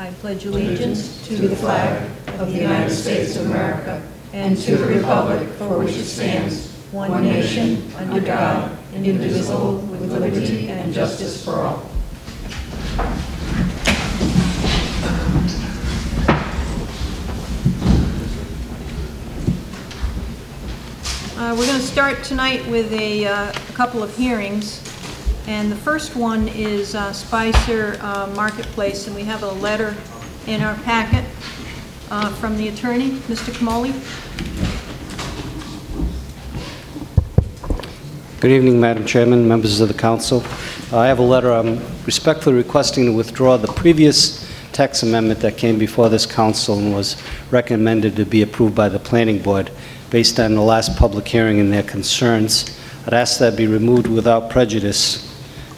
I pledge allegiance to the flag of the United States of America and to the republic for which it stands, one nation, under God, indivisible, with liberty and justice for all. Uh, We're going to start tonight with a uh, a couple of hearings, and the first one is uh, Spicer uh, Marketplace, and we have a letter in our packet uh, from the attorney, Mr. Kamali. Good evening, Madam Chairman, members of the council. I have a letter, I'm respectfully requesting to withdraw the previous text amendment that came before this council and was recommended to be approved by the planning board based on the last public hearing and their concerns. I'd ask that be removed without prejudice.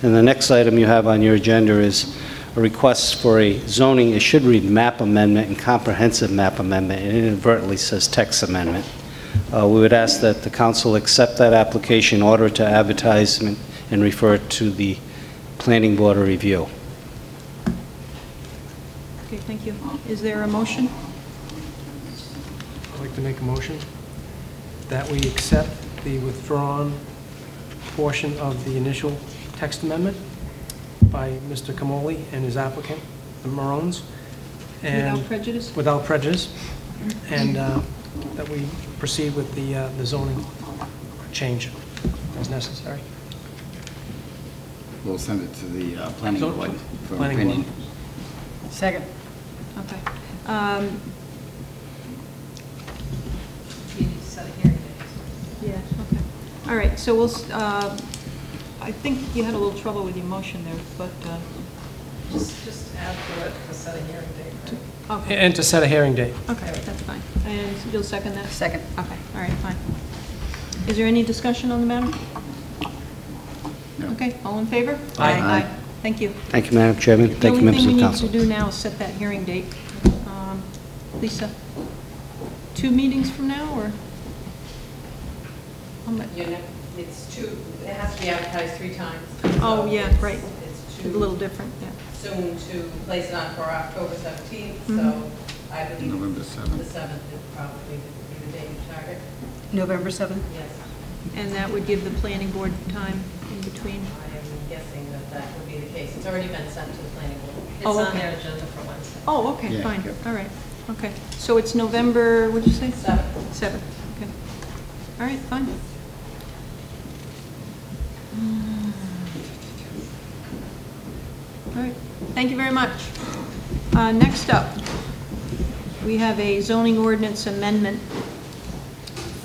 And the next item you have on your agenda is a request for a zoning, it should read map amendment and comprehensive map amendment, and inadvertently says text amendment. Uh, We would ask that the council accept that application, order it to advertisement, and refer it to the planning board of review. Okay, thank you. Is there a motion? I'd like to make a motion that we accept the withdrawn portion of the initial text amendment by Mr. Camoli and his applicant, the Maroons. and- Without prejudice? Without prejudice, and uh, that we proceed with the uh, the zoning change as necessary. We'll send it to the uh, planning Zone- board for planning opinion. board. Second. Okay. Um, You need to set a hearing date. Yeah, okay. All right, so we'll, s- uh, I think you had a little trouble with your motion there, but, uh, Just, just add to it to set a hearing date, right? okay, And to set a hearing date. okay, that's fine. And you'll second that? Second. Okay, all right, fine. Is there any discussion on the matter? No. Okay, all in favor? Aye. Aye. Thank you. Thank you, Madam Chairman. Thank you, members of the The council. only thing we need to do now is set that hearing date. Um, Lisa, two meetings from now, or? how much? You know, it's two, it has to be advertised three times. Oh, So yeah, it's- right. It's A too little different, yeah. soon to place it on for October 17th, Mhm. so I believe November 7th. the 7th. 7th is probably be the date you target. November 7th? Yes, And that would give the planning board time in between. I am guessing that that would be the case. It's already been sent to the planning board. It's Oh, on okay. their agenda for Wednesday. Oh, okay, Yeah, fine, yep. all right, okay. So it's November, what'd you say? Seventh. Seventh, okay. All right, fine. All right, thank you very much. Uh, Next up, we have a zoning ordinance amendment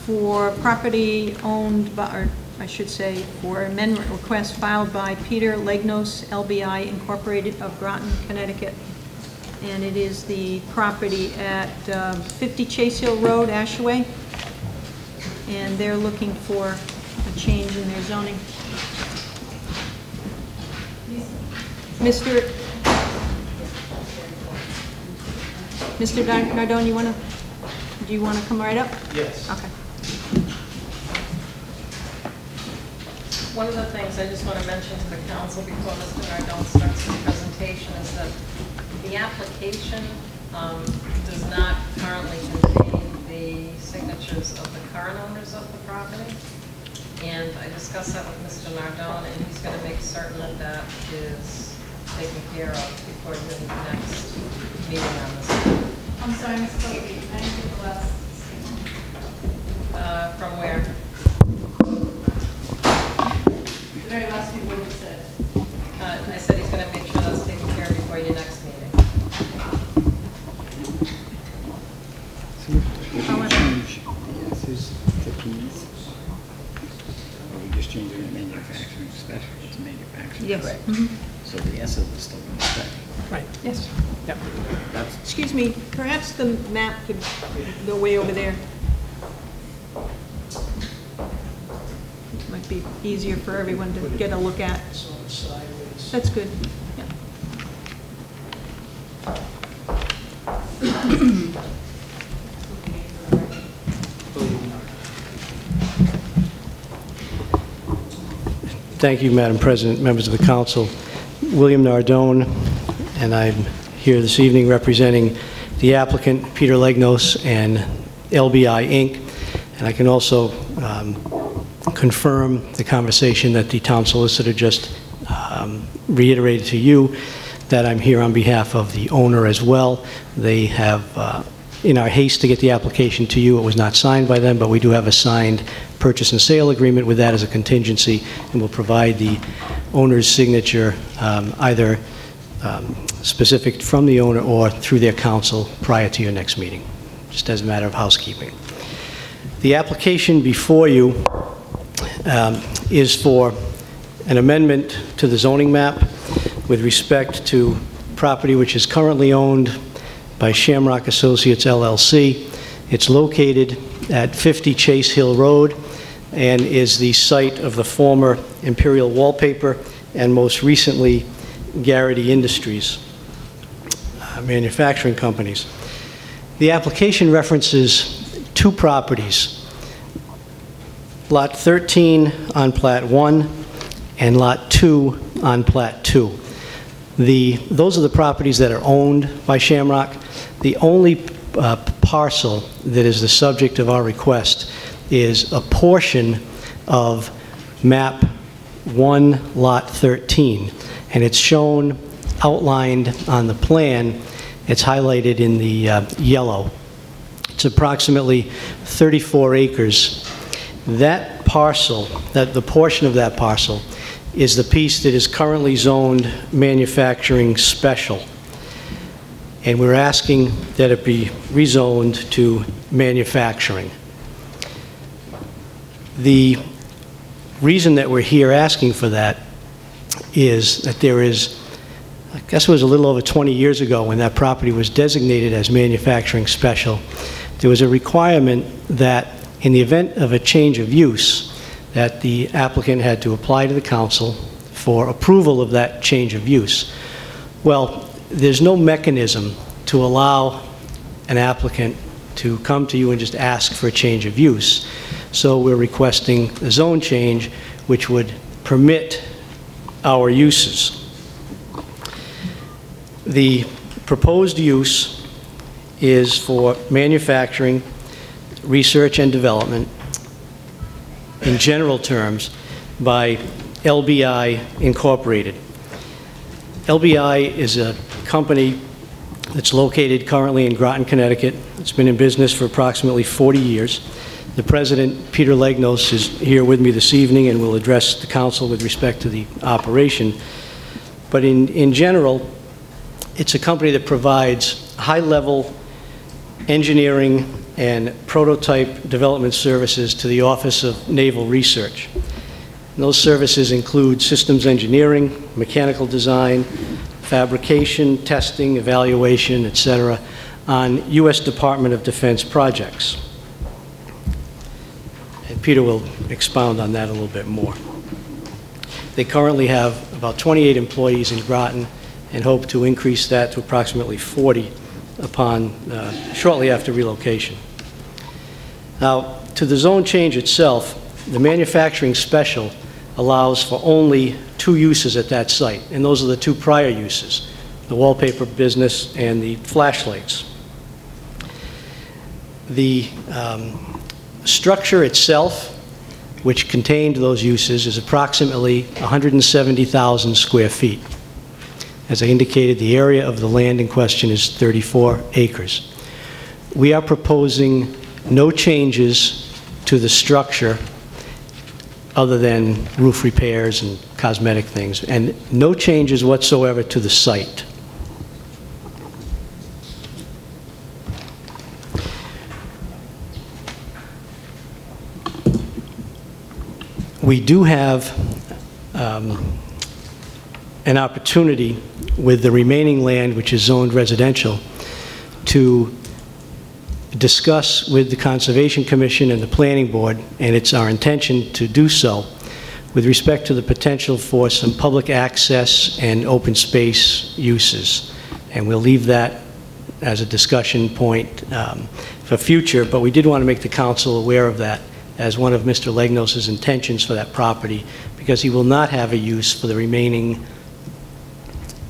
for property owned by, or I should say, for amendment request filed by Peter Legnos LBI Incorporated of Groton, Connecticut. And it is the property at uh, 50 Chase Hill Road, Ashaway. And they're looking for a change in their zoning. Mr. Mr. Dar- Nardone, you want to, do you want to come right up? Yes. Okay. One of the things I just want to mention to the council before Mr. Nardone starts his presentation is that the application um, does not currently contain the signatures of the current owners of the property. And I discussed that with Mr. Nardone, and he's going to make certain that that is taken care of before the next meeting on this. I'm sorry, Ms. Cody, I didn't get the last statement. Uh, From where? The very last few words said. Uh, I said he's going to make sure that's taken care of before your next meeting. Should we change the S's to Ps? Or we just change it to manufacturing special, it's manufacturing, Yes. correct? Mhm. So the S's are still going to stay. Right. Yes. Yep. That's, Excuse me, perhaps the map could go way over there. It might be easier for everyone to get a look at. That's good. Thank you, Madam President, members of the council. William Nardone, and I'm here this evening representing the applicant, Peter Legnos, and LBI Inc. And I can also um, confirm the conversation that the town solicitor just um, reiterated to you, that I'm here on behalf of the owner as well. They have, uh, in our haste to get the application to you, it was not signed by them, but we do have a signed purchase and sale agreement with that as a contingency, and we'll provide the owner's signature um, either um, specific from the owner or through their counsel prior to your next meeting, just as a matter of housekeeping. The application before you um, is for an amendment to the zoning map with respect to property which is currently owned by Shamrock Associates LLC. It's located at 50 Chase Hill Road and is the site of the former Imperial Wallpaper and most recently Garrity Industries uh, manufacturing companies. The application references two properties, Lot 13 on Plat 1 and Lot 2 on Plat 2. The, those are the properties that are owned by Shamrock. The only uh, parcel that is the subject of our request is a portion of map 1, Lot 13. And it's shown outlined on the plan. It's highlighted in the uh, yellow. It's approximately 34 acres. That parcel, that the portion of that parcel, is the piece that is currently zoned manufacturing special. And we're asking that it be rezoned to manufacturing. The reason that we're here asking for that is that there is, I guess it was a little over 20 years ago when that property was designated as manufacturing special, there was a requirement that in the event of a change of use, that the applicant had to apply to the council for approval of that change of use. Well, there's no mechanism to allow an applicant to come to you and just ask for a change of use. So we're requesting a zone change which would permit our uses. The proposed use is for manufacturing, research and development, in general terms, by LBI Incorporated. LBI is a company that's located currently in Groton, Connecticut. It's been in business for approximately 40 years. The president, Peter Legnos, is here with me this evening and will address the council with respect to the operation. But in, in general, it's a company that provides high-level engineering and prototype development services to the Office of Naval Research. And those services include systems engineering, mechanical design, fabrication, testing, evaluation, et cetera, on U.S. Department of Defense projects. Peter will expound on that a little bit more. They currently have about 28 employees in Groton and hope to increase that to approximately 40 upon, uh, shortly after relocation. Now, to the zone change itself, the manufacturing special allows for only two uses at that site, and those are the two prior uses, the wallpaper business and the flashlights. The um, structure itself, which contained those uses, is approximately 170,000 square feet. As I indicated, the area of the land in question is 34 acres. We are proposing no changes to the structure other than roof repairs and cosmetic things, and no changes whatsoever to the site. We do have um, an opportunity with the remaining land, which is zoned residential, to discuss with the Conservation Commission and the Planning Board, and it's our intention to do so, with respect to the potential for some public access and open space uses. And we'll leave that as a discussion point um, for future, but we did want to make the council aware of that as one of Mr. Legnos's intentions for that property, because he will not have a use for the remaining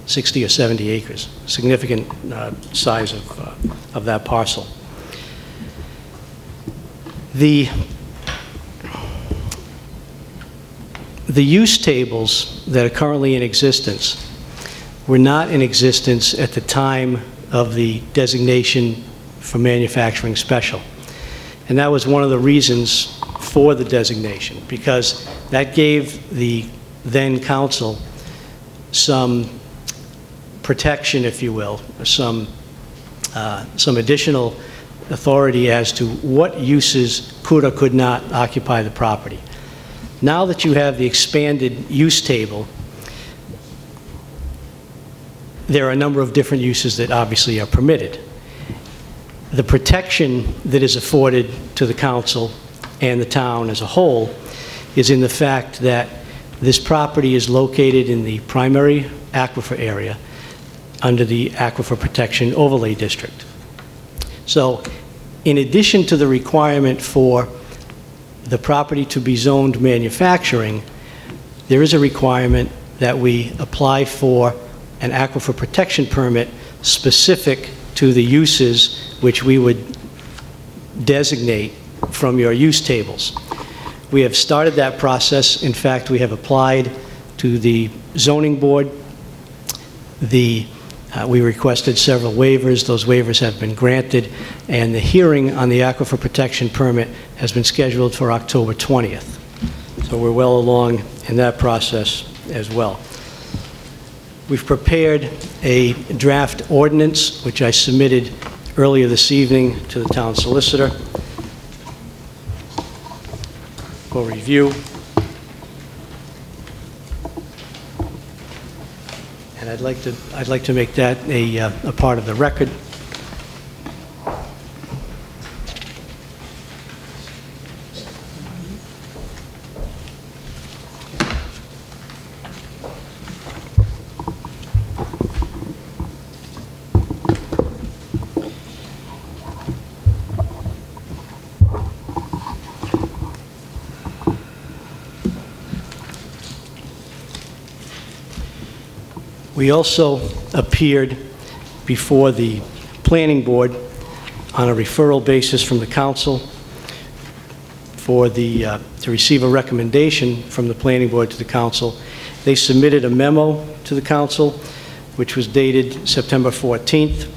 60 or 70 acres, significant uh, size of, uh, of that parcel. The, the use tables that are currently in existence were not in existence at the time of the designation for manufacturing special. And that was one of the reasons for the designation, because that gave the then council some protection, if you will, some, uh, some additional authority as to what uses could or could not occupy the property. Now that you have the expanded use table, there are a number of different uses that obviously are permitted. The protection that is afforded to the council and the town as a whole is in the fact that this property is located in the primary aquifer area under the Aquifer Protection Overlay District. So, in addition to the requirement for the property to be zoned manufacturing, there is a requirement that we apply for an aquifer protection permit specific to the uses which we would designate from your use tables. We have started that process. In fact, we have applied to the zoning board. The, uh, we requested several waivers. Those waivers have been granted, and the hearing on the aquifer protection permit has been scheduled for October 20th. So we're well along in that process as well. We've prepared a draft ordinance, which I submitted earlier this evening to the town solicitor for review. And I'd like to, I'd like to make that a, uh, a part of the record. We also appeared before the planning board on a referral basis from the council for the, uh, to receive a recommendation from the planning board to the council. They submitted a memo to the council, which was dated September 14th,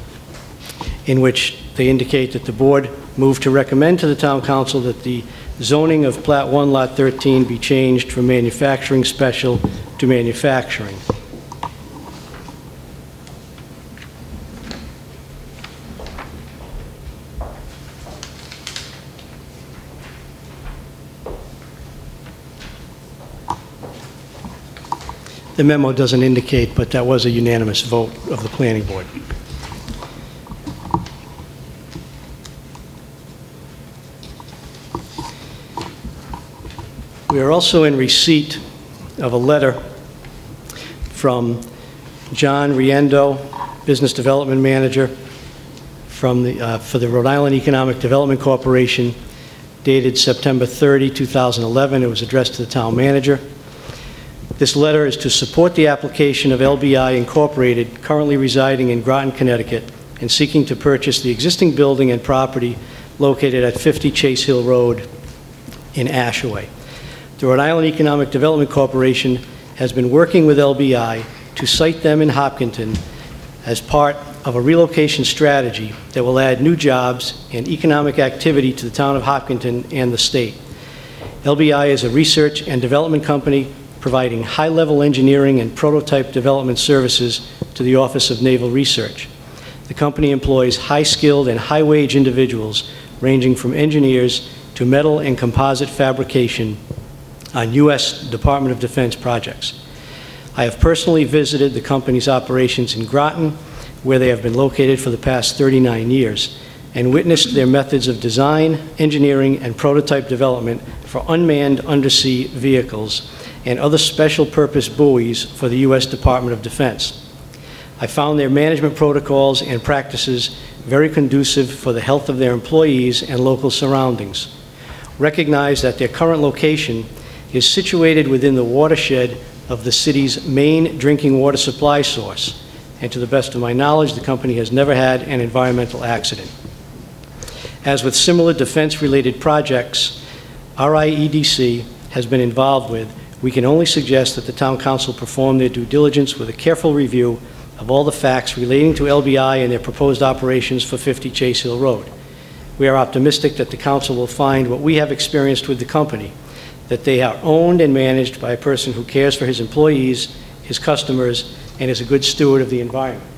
in which they indicate that the board moved to recommend to the town council that the zoning of Plat 1 Lot 13 be changed from manufacturing special to manufacturing. The memo doesn't indicate, but that was a unanimous vote of the planning board. We are also in receipt of a letter from John Riendo, Business Development Manager from the, uh, for the Rhode Island Economic Development Corporation, dated September 30, 2011. It was addressed to the town manager. This letter is to support the application of LBI Incorporated, currently residing in Groton, Connecticut, and seeking to purchase the existing building and property located at 50 Chase Hill Road in Ashaway. The Rhode Island Economic Development Corporation has been working with LBI to site them in Hopkinton as part of a relocation strategy that will add new jobs and economic activity to the town of Hopkinton and the state. LBI is a research and development company providing high-level engineering and prototype development services to the Office of Naval Research. The company employs high-skilled and high-wage individuals ranging from engineers to metal and composite fabrication on U.S. Department of Defense projects. I have personally visited the company's operations in Groton, where they have been located for the past 39 years, and witnessed their methods of design, engineering, and prototype development for unmanned undersea vehicles and other special purpose buoys for the U.S. Department of Defense. I found their management protocols and practices very conducive for the health of their employees and local surroundings. Recognize that their current location is situated within the watershed of the city's main drinking water supply source, and to the best of my knowledge, the company has never had an environmental accident. As with similar defense-related projects RIEDC has been involved with, we can only suggest that the town council perform their due diligence with a careful review of all the facts relating to LBI and their proposed operations for 50 Chase Hill Road. We are optimistic that the council will find what we have experienced with the company, that they are owned and managed by a person who cares for his employees, his customers, and is a good steward of the environment.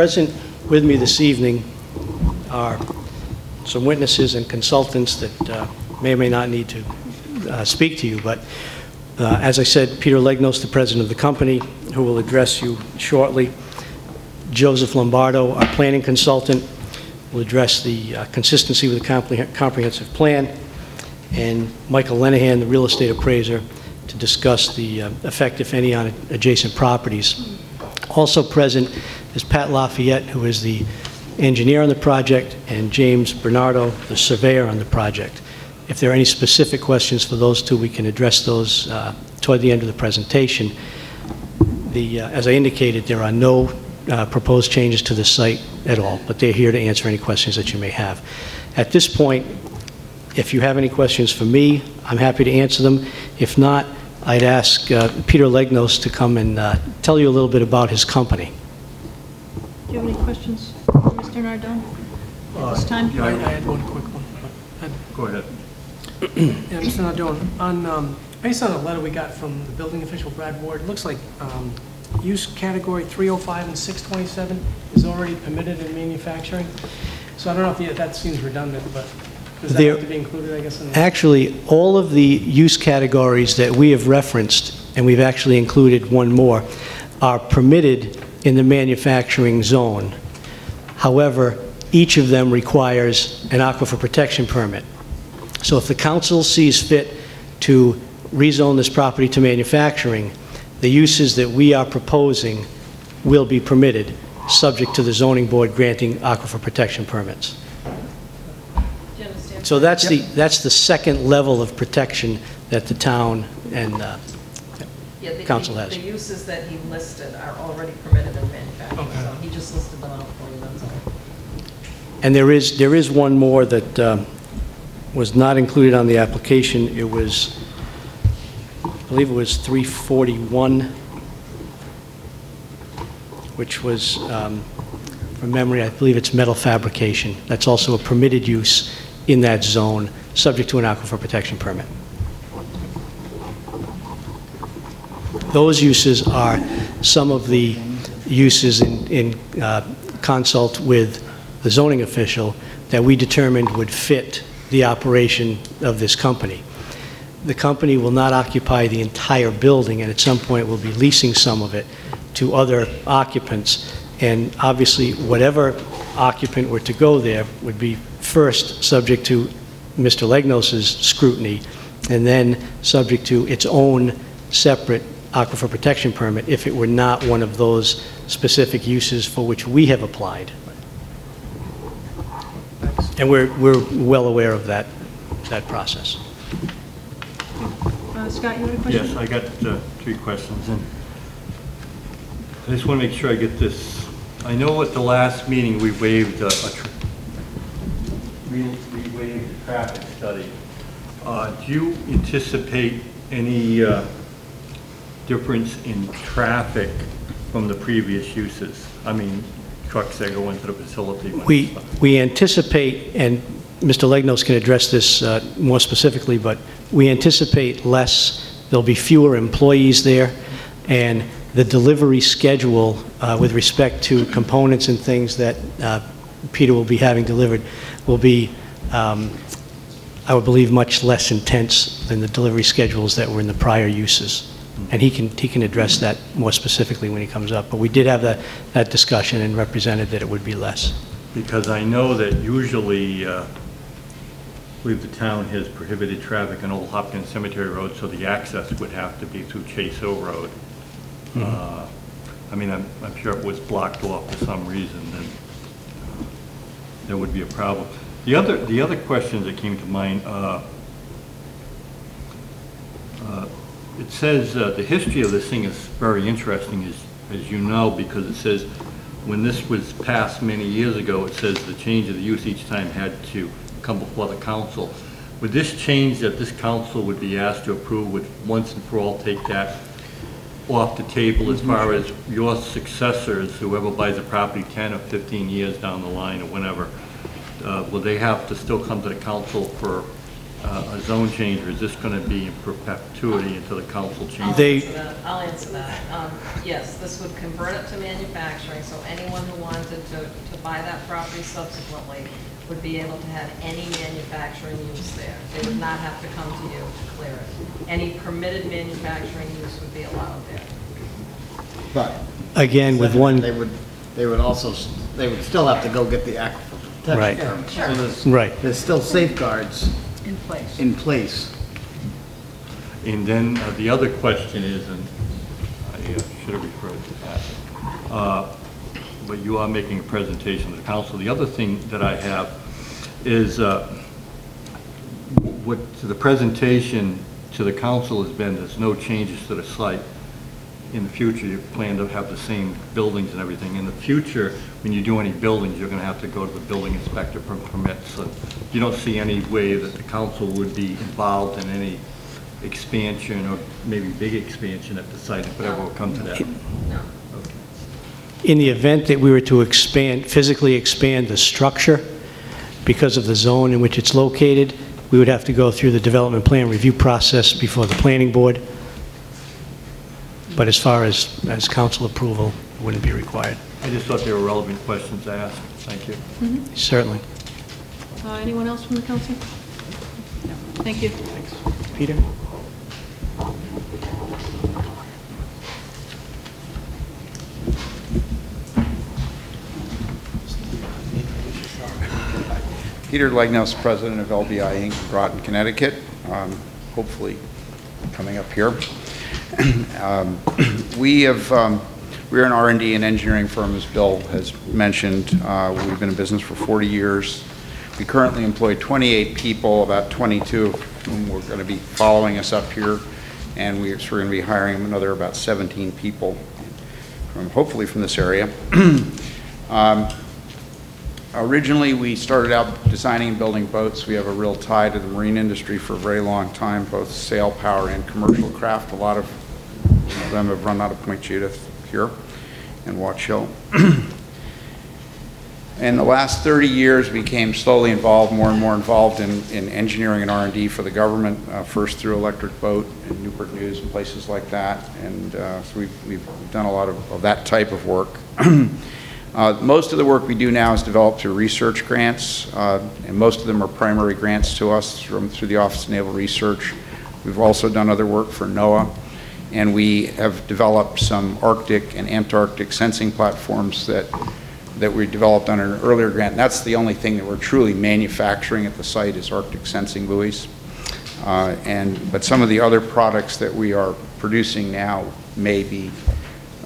Present with me this evening are some witnesses and consultants that uh, may or may not need to uh, speak to you, but uh, as I said, Peter Legnos, the president of the company, who will address you shortly. Joseph Lombardo, our planning consultant, will address the uh, consistency with the compre- comprehensive plan, and Michael Lenahan, the real estate appraiser, to discuss the uh, effect, if any, on adjacent properties. Also present is Pat Lafayette, who is the engineer on the project, and James Bernardo, the surveyor on the project. If there are any specific questions for those two, we can address those uh, toward the end of the presentation. The, uh, as I indicated, there are no uh, proposed changes to the site at all, but they're here to answer any questions that you may have. At this point, if you have any questions for me, I'm happy to answer them. If not, I'd ask uh, Peter Legnos to come and uh, tell you a little bit about his company. Do you have any questions, for Mr. Nardone, at this time? I I had one quick one. but- Go ahead. Yeah, Mr. Nardone, on, um, based on a letter we got from the building official, Brad Ward, it looks like um, use category 305 and 627 is already permitted in manufacturing. So I don't know if the- that seems redundant, but does that There- have to be included, I guess? in the- Actually, all of the use categories that we have referenced, and we've actually included one more, are permitted in the manufacturing zone. However, each of them requires an aquifer protection permit. So if the council sees fit to rezone this property to manufacturing, the uses that we are proposing will be permitted, subject to the zoning board granting aquifer protection permits. Do you understand? So that's the, that's the second level of protection that the town and, uh, Yeah, the- council the- has. The uses that he listed are already permitted in manufacturing, Okay. so he just listed them out for you, that's all. and there is, there is one more that um, was not included on the application. It was, I believe it was 341, which was, um, from memory, I believe it's metal fabrication. That's also a permitted use in that zone, subject to an aquifer protection permit. Those uses are some of the uses in, in uh, consult with the zoning official that we determined would fit the operation of this company. The company will not occupy the entire building, and at some point will be leasing some of it to other occupants. And obviously, whatever occupant were to go there would be first subject to Mr. Legnos's scrutiny, and then subject to its own separate aquifer protection permit if it were not one of those specific uses for which we have applied. And we're, we're well aware of that, that process. Uh, Scott, you had a question? Yes, I got uh, three questions, and I just want to make sure I get this. I know at the last meeting, we waived a, a tr- we we waived a traffic study. Uh, Do you anticipate any uh, difference in traffic from the previous uses? I mean, trucks that go into the facility? We, we anticipate, and Mr. Legnos can address this uh, more specifically, but we anticipate less, there'll be fewer employees there, and the delivery schedule uh, with respect to components and things that uh, Peter will be having delivered will be, um, I would believe, much less intense than the delivery schedules that were in the prior uses. And he can, he can address that more specifically when he comes up. But we did have that, that discussion and represented that it would be less. Because I know that usually uh, I believe the town has prohibited traffic on Old Hopkins Cemetery Road, so the access would have to be through Chase Hill Road. Uh, I mean, I'm, I'm sure it was blocked off for some reason, then uh, there would be a problem. The other, the other questions that came to mind, uh, uh, it says, uh, the history of this thing is very interesting, as, as you know, because it says, when this was passed many years ago, it says the change of the use each time had to come before the council. Would this change that this council would be asked to approve would once and for all take that off the table as far as your successors, whoever buys a property 10 or 15 years down the line or whenever, uh, will they have to still come to the council for uh, a zone change, or is this going to be in perpetuity until the council I'll changes? They- answer that, I'll answer that. Um, Yes, this would convert it to manufacturing, so anyone who wanted to, to buy that property subsequently would be able to have any manufacturing use there. They would not have to come to you to clear it. Any permitted manufacturing use would be allowed there. But. Again, with one, They would, they would also, s- they would still have to go get the aquifer Right. protection permit. So there's, Right. there's still safeguards In place. in place. And then uh, the other question is, and I uh, should have referred to that, uh, but you are making a presentation to the council. The other thing that I have is, uh, what, the presentation to the council has been, there's no changes to the site. In the future, you plan to have the same buildings and everything. In the future, when you do any buildings, you're gonna have to go to the building inspector for permits. So you don't see any way that the council would be involved in any expansion or maybe big expansion at the site, if it ever will come to that. No. in the event that we were to expand, physically expand the structure because of the zone in which it's located, we would have to go through the development plan review process before the planning board. But as far as, as council approval, it wouldn't be required, I just thought they were relevant questions to ask. Thank you. certainly. Uh, Anyone else from the council? No. Thank you. Thanks. Peter? Peter Legnos, President of LBI Inc., Groton, Connecticut, um, hopefully coming up here. Um, We have, um, we're an r and engineering firm, as Bill has mentioned. Uh, We've been in business for 40 years. We currently employ 28 people, about 22 of whom we're going to be following us up here, and we- so we're going to be hiring another about 17 people, from hopefully from this area. Um, Originally, we started out designing and building boats. We have a real tie to the marine industry for a very long time, both sail power and commercial craft. A lot of them have run out of Point Judith here and Watch Hill. In the last 30 years, we became slowly involved, more and more involved in, in engineering and r and D for the government, uh, first through Electric Boat and Newport News and places like that. And uh, so we've, we've done a lot of, of that type of work. Uh, Most of the work we do now is developed through research grants, uh, and most of them are primary grants to us from, through the Office of Naval Research. We've also done other work for NOAA, and we have developed some Arctic and Antarctic sensing platforms that, that we developed on an earlier grant. And that's the only thing that we're truly manufacturing at the site is Arctic sensing buoys. Uh, And, but some of the other products that we are producing now may be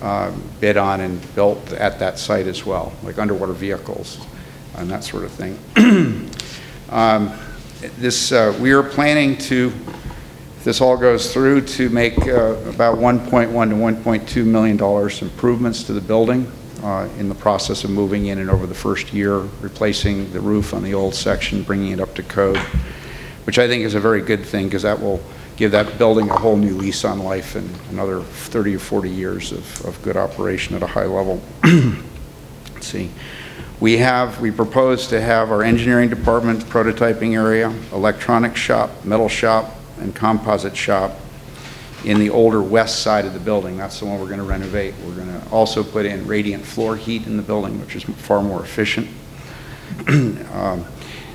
uh, bid on and built at that site as well, like underwater vehicles and that sort of thing. Um, This, uh, we are planning to, this all goes through, to make uh, about 1.1 to 1.2 million dollars improvements to the building uh, in the process of moving in and over the first year, replacing the roof on the old section, bringing it up to code, which I think is a very good thing because that will give that building a whole new lease on life and another 30 or 40 years of, of good operation at a high level. Let's see. We have, we propose to have our engineering department, prototyping area, electronics shop, metal shop, and composite shop in the older west side of the building. That's the one we're going to renovate. We're going to also put in radiant floor heat in the building, which is far more efficient. Um,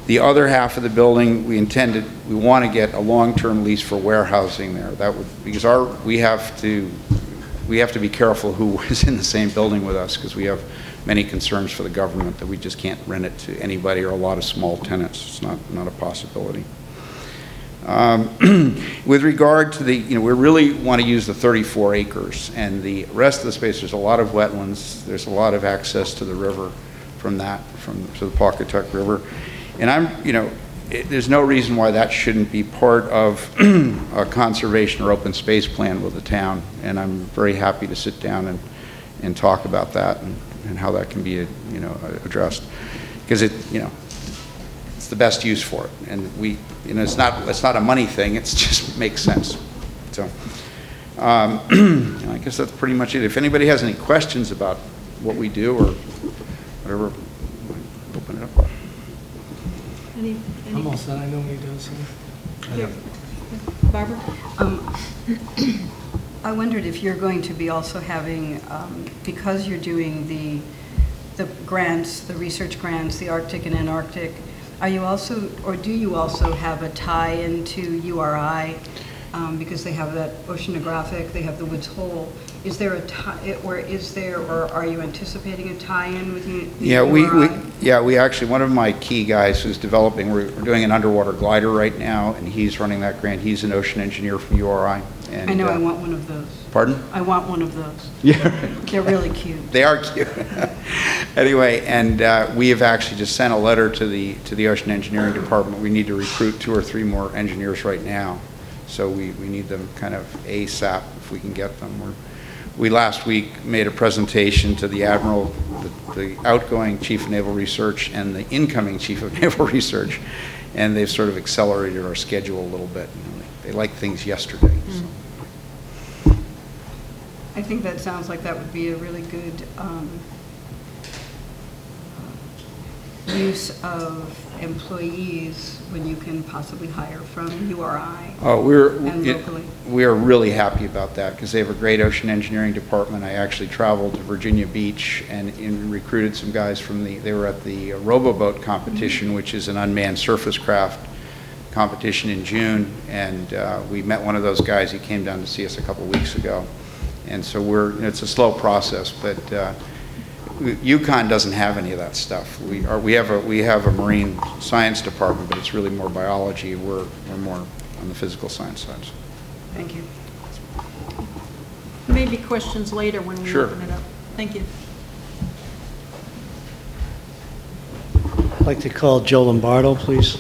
The other half of the building, we intended, we want to get a long-term lease for warehousing there. That would, because our, we have to, we have to be careful who is in the same building with us, because we have many concerns for the government that we just can't rent it to anybody or a lot of small tenants. It's not, not a possibility. Um, With regard to the, you know, we really want to use the 34 acres, and the rest of the space, there's a lot of wetlands, there's a lot of access to the river from that, from, to the Pawcatuck River. And I'm, you know, it- there's no reason why that shouldn't be part of a conservation or open space plan with the town, and I'm very happy to sit down and, and talk about that and, and how that can be, you know, addressed. Because it, you know, it's the best use for it. And we, you know, it's not, it's not a money thing, It just makes sense. So, um, I guess that's pretty much it. If anybody has any questions about what we do or whatever, open it up. Any, I'm any, all set, I know what he does. yeah. Barbara? Um, I wondered if you're going to be also having, um, because you're doing the, the grants, the research grants, the Arctic and Antarctic, are you also, or do you also have a tie into URI? Um, Because they have that oceanographic, they have the Woods Hole. Is there a tie, or is there, or are you anticipating a tie-in with U- the Yeah, we, we, yeah, we actually, one of my key guys who's developing, we're, we're doing an underwater glider right now, and he's running that grant. He's an ocean engineer from URI. and, I know, uh, I want one of those. Pardon? I want one of those. Yeah. They're really cute. They are cute. Anyway, and uh, we have actually just sent a letter to the, to the Ocean Engineering Department. We need to recruit two or three more engineers right now. So we, we need them kind of ASAP if we can get them. We're, we last week made a presentation to the Admiral, the- the outgoing Chief of Naval Research and the incoming Chief of Naval Research, and they've sort of accelerated our schedule a little bit. You know, They like things yesterday, so. I think that sounds like that would be a really good um, use of employees when you can possibly hire from URI. Oh, we're, And it- locally. we are really happy about that, because they have a great ocean engineering department. I actually traveled to Virginia Beach and and recruited some guys from the, they were at the Roboboat competition, which is an unmanned surface craft competition in June, and uh, we met one of those guys, he came down to see us a couple weeks ago. And so we're, it's a slow process, but uh, UConn doesn't have any of that stuff. We are, we have a, we have a marine science department, but it's really more biology. We're, we're more on the physical science side. Thank you. Maybe questions later when we Sure. open it up. Thank you. I'd like to call Joe Lombardo, please.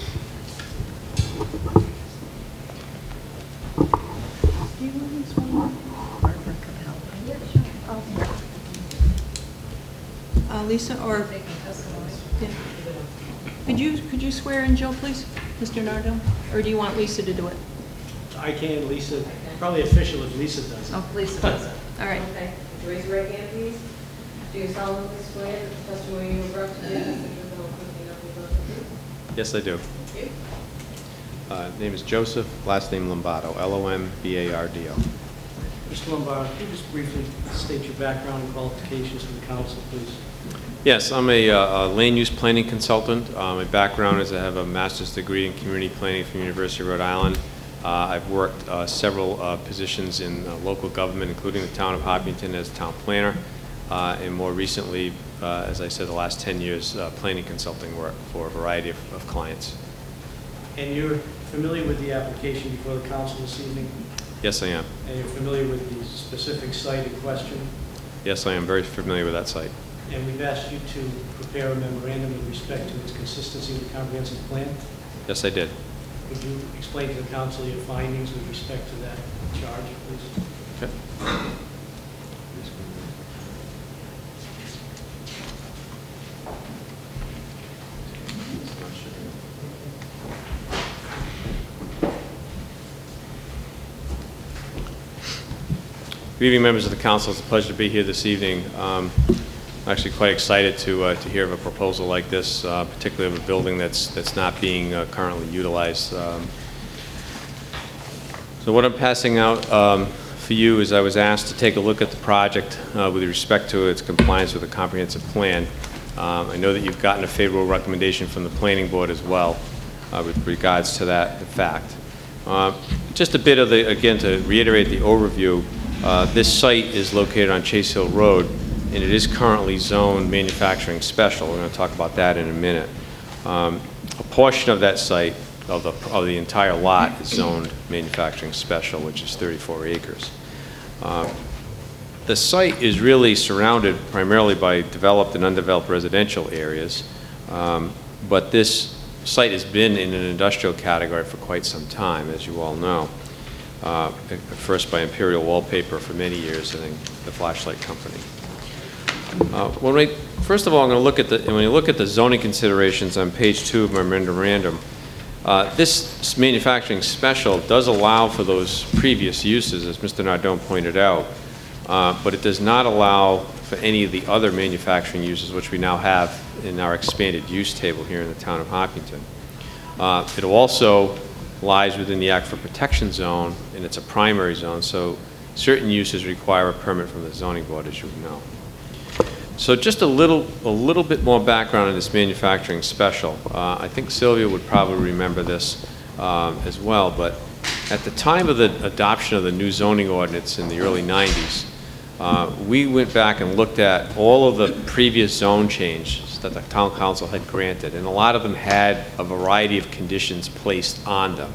Lisa, or, yeah. Could you, could you swear in Joe, please, Mr. Nardo? Or do you want Lisa to do it? I can, Lisa, probably official if Lisa does. It. Oh, Lisa does it. All right. Okay, raise your right hand, please. Do you solemnly swear that the testimony you are about to give is the truth and whole truth and nothing but the truth? Yes, I do. Uh, Name is Joseph, last name Lombardo, L-O-M-B-A-R-D-O. Mr. Lombardo, could you just briefly state your background and qualifications for the council, please? Yes, I'm a uh, a land use planning consultant. Uh, My background is I have a master's degree in community planning from University of Rhode Island. Uh, I've worked uh, several uh, positions in uh, local government, including the town of Hopkinton as town planner, uh, and more recently, uh, as I said, the last 10 years, uh, planning consulting work for a variety of of clients. And you're familiar with the application before the council this evening? Yes, I am. And you're familiar with the specific site in question? Yes, I am very familiar with that site. And we've asked you to prepare a memorandum with respect to its consistency with the comprehensive plan. Yes, I did. Would you explain to the council your findings with respect to that charge, please? Okay. Good evening, members of the council. It's a pleasure to be here this evening. Um, I'm actually quite excited to, uh, to hear of a proposal like this, uh, particularly of a building that's, that's not being uh, currently utilized. Um, So what I'm passing out um, for you is I was asked to take a look at the project uh, with respect to its compliance with the comprehensive plan. Um, I know that you've gotten a favorable recommendation from the planning board as well uh, with regards to that fact. Uh, Just a bit of the, again, to reiterate the overview, this site is located on Chase Hill Road, and it is currently zoned manufacturing special. We're going to talk about that in a minute. Um, A portion of that site, of the, of the entire lot, is zoned manufacturing special, which is 34 acres. Um, The site is really surrounded primarily by developed and undeveloped residential areas, um, but this site has been in an industrial category for quite some time, as you all know. Uh, First by Imperial Wallpaper for many years, and then the Flashlight Company. Uh, When we, first of all, I'm going to look at the, when you look at the zoning considerations on page two of my memorandum, uh, this manufacturing special does allow for those previous uses, as Mr. Nardone pointed out, uh, but it does not allow for any of the other manufacturing uses which we now have in our expanded use table here in the town of Hopkinton. Uh, It also lies within the Aquifer Protection Zone, and it's a primary zone, so certain uses require a permit from the zoning board, as you know. So just a little, a little bit more background on this manufacturing special. Uh, I think Sylvia would probably remember this um, as well, but at the time of the adoption of the new zoning ordinance in the early 90s, uh, we went back and looked at all of the previous zone changes that the town council had granted, and a lot of them had a variety of conditions placed on them.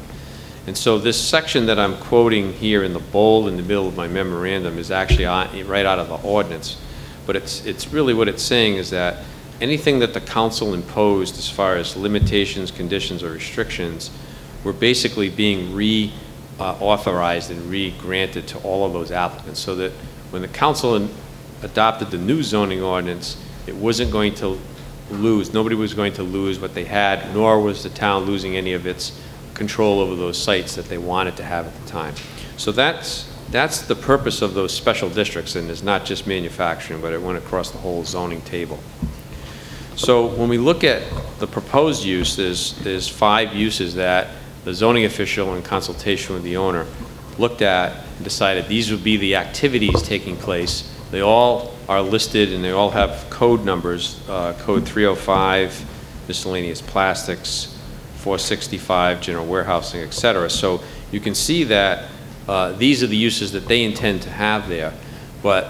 And so this section that I'm quoting here in the bold in the middle of my memorandum is actually on- right out of the ordinance. But it's, it's really what it's saying is that anything that the council imposed as far as limitations, conditions, or restrictions were basically being re-authorized and re-granted to all of those applicants, so that when the council adopted the new zoning ordinance, it wasn't going to lose, nobody was going to lose what they had, nor was the town losing any of its control over those sites that they wanted to have at the time. So that's, that's the purpose of those special districts, and it's not just manufacturing, but it went across the whole zoning table. So when we look at the proposed use, there's, there's five uses that the zoning official in consultation with the owner looked at and decided these would be the activities taking place. They all are listed and they all have code numbers, uh, code 305, miscellaneous plastics, 465, general warehousing, et cetera. So you can see that uh, these are the uses that they intend to have there. But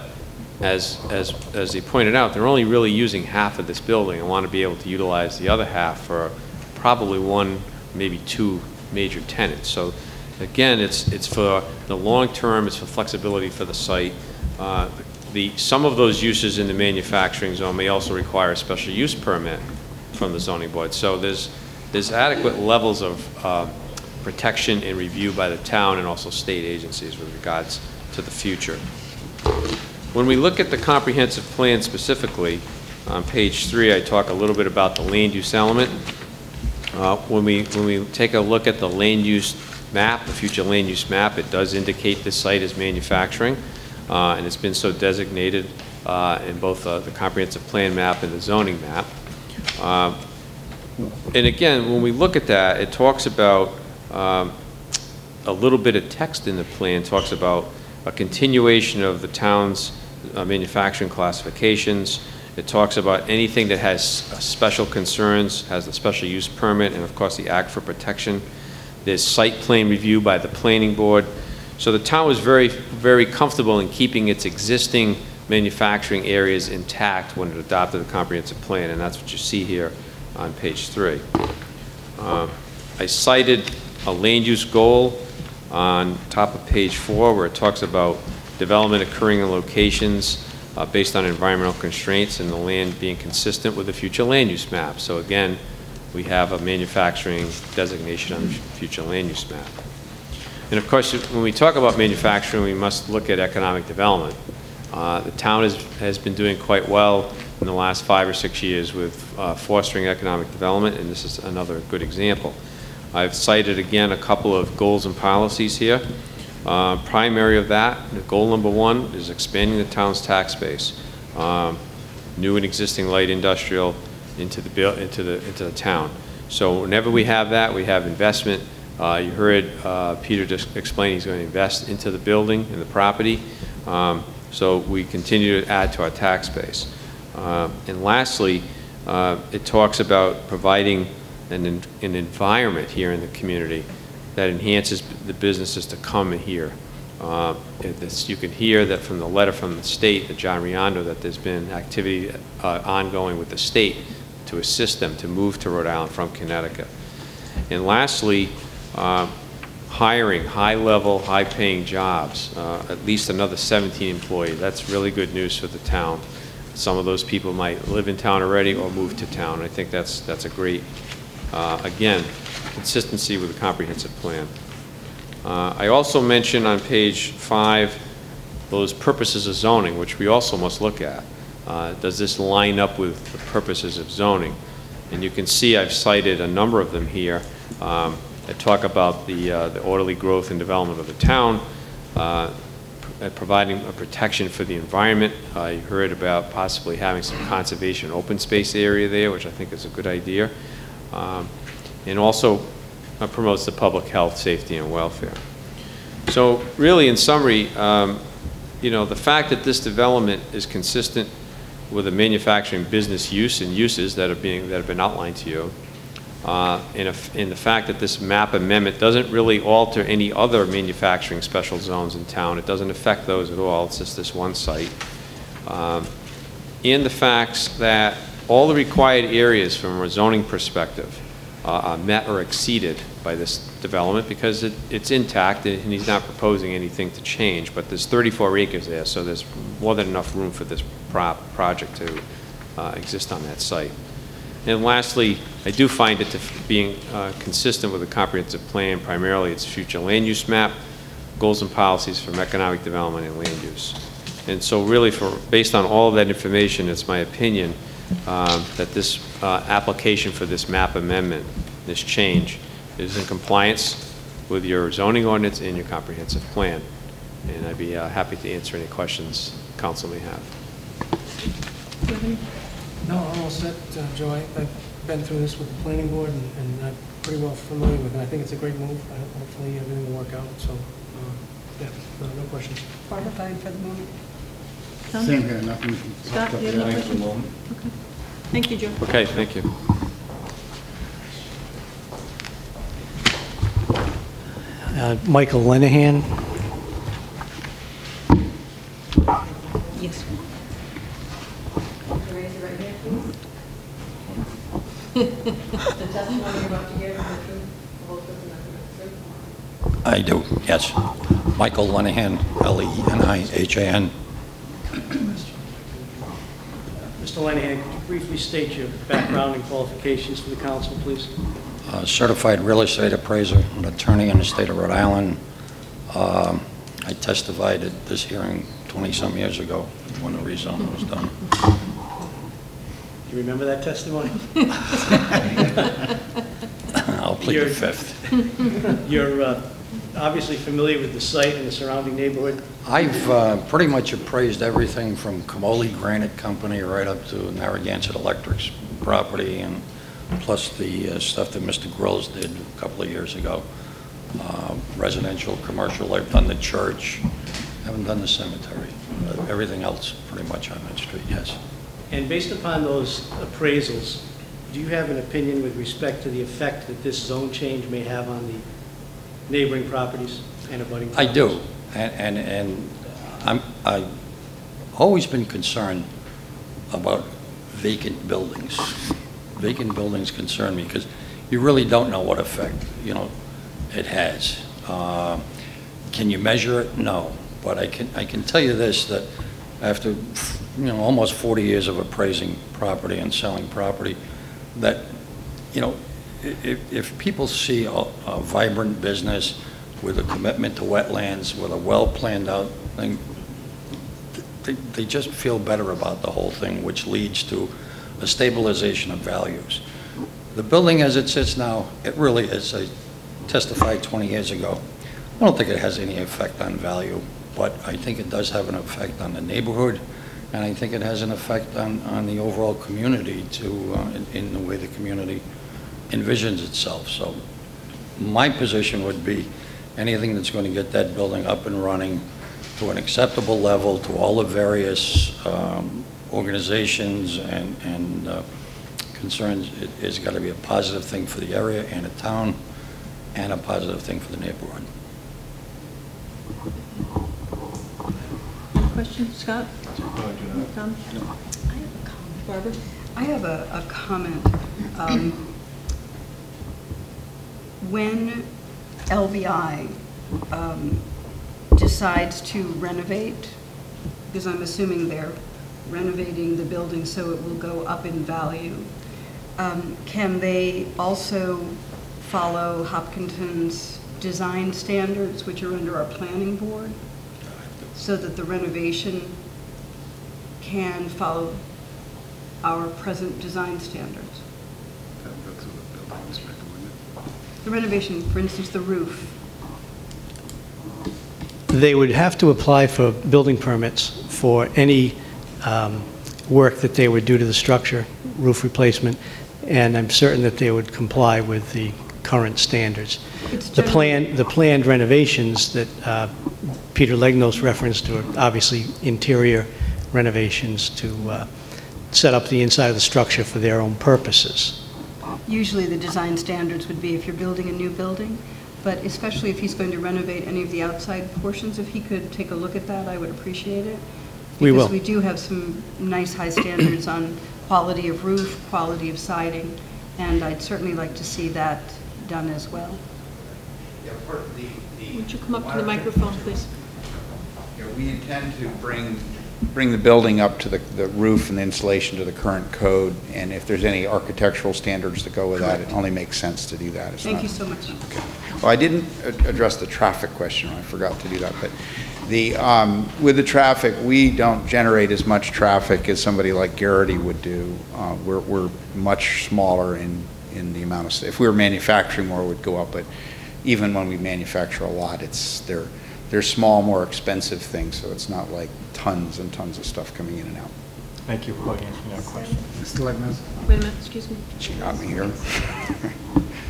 as, as, as they pointed out, they're only really using half of this building and want to be able to utilize the other half for probably one, maybe two major tenants. So again, it's, it's for the long term, it's for flexibility for the site. Uh, The, some of those uses in the manufacturing zone may also require a special use permit from the zoning board. So there's, there's adequate levels of uh, protection and review by the town and also state agencies with regards to the future. When we look at the comprehensive plan specifically, on page three, I talk a little bit about the land use element. Uh, When we, when we take a look at the land use map, the future land use map, it does indicate this site is manufacturing, uh, and it's been so designated uh, in both uh, the comprehensive plan map and the zoning map. Uh, And again, when we look at that, it talks about um, a little bit of text in the plan, talks about a continuation of the town's uh, manufacturing classifications. It talks about anything that has uh, special concerns, has a special use permit, and of course, the Aquifer Protection. There's site plan review by the planning board. So the town was very, very comfortable in keeping its existing manufacturing areas intact when it adopted the comprehensive plan, and that's what you see here on page three. Uh, I cited a land use goal on top of page four, where it talks about development occurring in locations uh, based on environmental constraints and the land being consistent with the future land use map. So again, we have a manufacturing designation on the future land use map. And of course, when we talk about manufacturing, we must look at economic development. Uh, The town has, has been doing quite well in the last five or six years with uh, fostering economic development, and this is another good example. I've cited again a couple of goals and policies here. Uh, Primary of that, goal number one is expanding the town's tax base. Um, New and existing light industrial into the, into the, into the town. So whenever we have that, we have investment. Uh, You heard uh, Peter just explain he's going to invest into the building and the property. Um, So we continue to add to our tax base. Uh, And lastly, uh, it talks about providing an, en- an environment here in the community that enhances the businesses to come here. Uh, this- You can hear that from the letter from the state, that John Riondo, that there's been activity uh, ongoing with the state to assist them to move to Rhode Island from Connecticut. And lastly, uh, hiring high-level, high-paying jobs, uh, at least another 17 employees. That's really good news for the town. Some of those people might live in town already or move to town. I think that's, that's a great, uh, again, consistency with the comprehensive plan. Uh, I also mentioned on page five, those purposes of zoning, which we also must look at. Uh, Does this line up with the purposes of zoning? And you can see I've cited a number of them here um, that talk about the uh, the orderly growth and development of the town, uh, providing a protection for the environment. You heard about possibly having some conservation open space area there, which I think is a good idea. Um, And also uh, promotes the public health, safety, and welfare. So really, in summary, um, you know, the fact that this development is consistent with the manufacturing business use and uses that are being, that have been outlined to you, uh, and if- and the fact that this map amendment doesn't really alter any other manufacturing special zones in town, it doesn't affect those at all, it's just this one site. Um, And the facts that all the required areas from a zoning perspective uh, are met or exceeded by this development because it, it's intact and he's not proposing anything to change, but there's 34 acres there, so there's more than enough room for this project to uh, exist on that site. And lastly, I do find it to being uh, consistent with the comprehensive plan, primarily its future land use map, goals and policies from economic development and land use. And so really for, based on all of that information, it's my opinion um, that this uh, application for this map amendment, this change, is in compliance with your zoning ordinance and your comprehensive plan. And I'd be uh, happy to answer any questions council may have. No, I'm all set, uh, Joe. I- I've been through this with the planning board, and and I'm pretty well familiar with it. I think it's a great move. I Hopefully, everything will work out, so, uh, yeah, no no questions. Barbara, fine for the moment. Tom? Same here, nothing. Scott, do you have any questions? Okay. Thank you, Joe. Okay, thank you. Uh, Michael Lenihan, Yes. Raise your right hand, please. The testimony you're about to give is the truth, the whole truth, and nothing but the truth. I do, yes. Michael Lenihan, E L-E-N-I-H-A-N. Mr. Lenihan, could you briefly state your background and qualifications for the council, please? uh, certified real estate appraiser, an attorney in the state of Rhode Island. Um, I testified at this hearing 20-some years ago when the rezone was done. Do you remember that testimony? I'll plead You're- the fifth. You're uh, obviously familiar with the site and the surrounding neighborhood. I've uh, pretty much appraised everything from Camoli Granite Company right up to Narragansett Electric's property, and plus the uh, stuff that Mr. Grills did a couple of years ago. Uh, Residential, commercial, I've done the church, haven't done the cemetery. Everything else pretty much on that street, yes. And based upon those appraisals, do you have an opinion with respect to the effect that this zone change may have on the neighboring properties and abutting I properties? do, and, and, and I'm, I've always been concerned about vacant buildings. Vacant buildings concern me, because you really don't know what effect, you know, it has. Uh, Can you measure it? No, but I can, I can tell you this, that after, you know, almost 40 years of appraising property and selling property, that, you know, if, if people see a a vibrant business with a commitment to wetlands, with a well-planned-out thing, they, they just feel better about the whole thing, which leads to a stabilization of values. The building as it sits now, it really is, I testified 20 years ago, I don't think it has any effect on value, but I think it does have an effect on the neighborhood, and I think it has an effect on, on the overall community to, uh, in- in the way the community envisions itself. So my position would be, anything that's going to get that building up and running to an acceptable level to all the various um, organizations and, and uh, concerns, it- it's got to be a positive thing for the area and the town, and a positive thing for the neighborhood. question, Scott? Tom? Barbara? I have a, a comment. Um, When LBI um, decides to renovate, because I'm assuming they're renovating the building so it will go up in value, um, can they also follow Hopkinton's design standards, which are under our planning board? So that the renovation can follow our present design standards? The renovation, for instance, the roof, They would have to apply for building permits for any um, work that they would do to the structure, roof replacement, and I'm certain that they would comply with the current standards. The plan, the planned renovations that uh, Peter Legnos referenced to are obviously interior renovations to uh, set up the inside of the structure for their own purposes. Usually the design standards would be if you're building a new building, but especially if he's going to renovate any of the outside portions, if he could take a look at that, I would appreciate it. We will. Because we do have some nice high standards on quality of roof, quality of siding, and I'd certainly like to see that done as well. Would you come up to the microphone, please? Yeah, We intend to bring, bring the building up to the, the roof and the insulation to the current code, and if there's any architectural standards that go with that, it only makes sense to do that. It's Thank not- you so much. Well, I didn't a- address the traffic question, I forgot to do that, but the, um, with the traffic, we don't generate as much traffic as somebody like Garrity would do. Uh, We're, we're much smaller in, in the amount of, if we were manufacturing more, it would go up, but even when we manufacture a lot, it's, they're, they're small, more expensive things, so it's not like tons and tons of stuff coming in and out. Thank you for answering that question. Mr. Legnos? Wait a minute, excuse me. She got me here.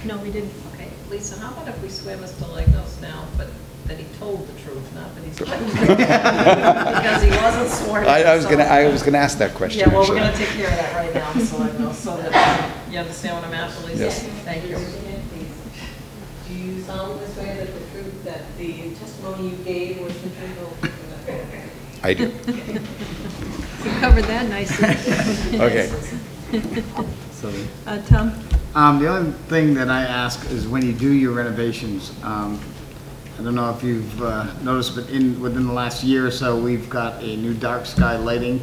No, we didn't. Okay, Lisa, how about if we swear Mr. Legnos now, but that he told the truth, not that he's lying? Because he wasn't sworn. in, I, I was so- gonna, I was gonna ask that question. Yeah, well, we're gonna take care of that right now, Mr. Legnos, so that, you understand what I'm after, Lisa? Yes. Thank you. Do you solemnly swear that the truth, that the testimony you gave was the truth? I do. You covered that nicely. Okay. So, Uh, Tom? Um, the only thing that I ask is when you do your renovations, um, I don't know if you've, uh, noticed, but in, within the last year or so, we've got a new dark sky lighting.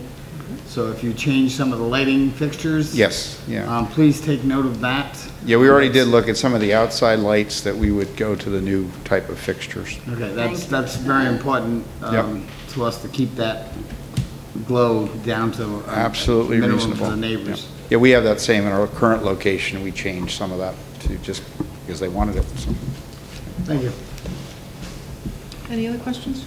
So if you change some of the lighting fixtures. Yes, yeah. Um, please take note of that. Yeah, we already did look at some of the outside lights that we would go to the new type of fixtures. Okay, that's, that's very important, um, to us to keep that glow down to. a Absolutely minimum reasonable. For the neighbors. Yeah, we have that same in our current location. We changed some of that to just because they wanted it. so. Thank you. Any other questions?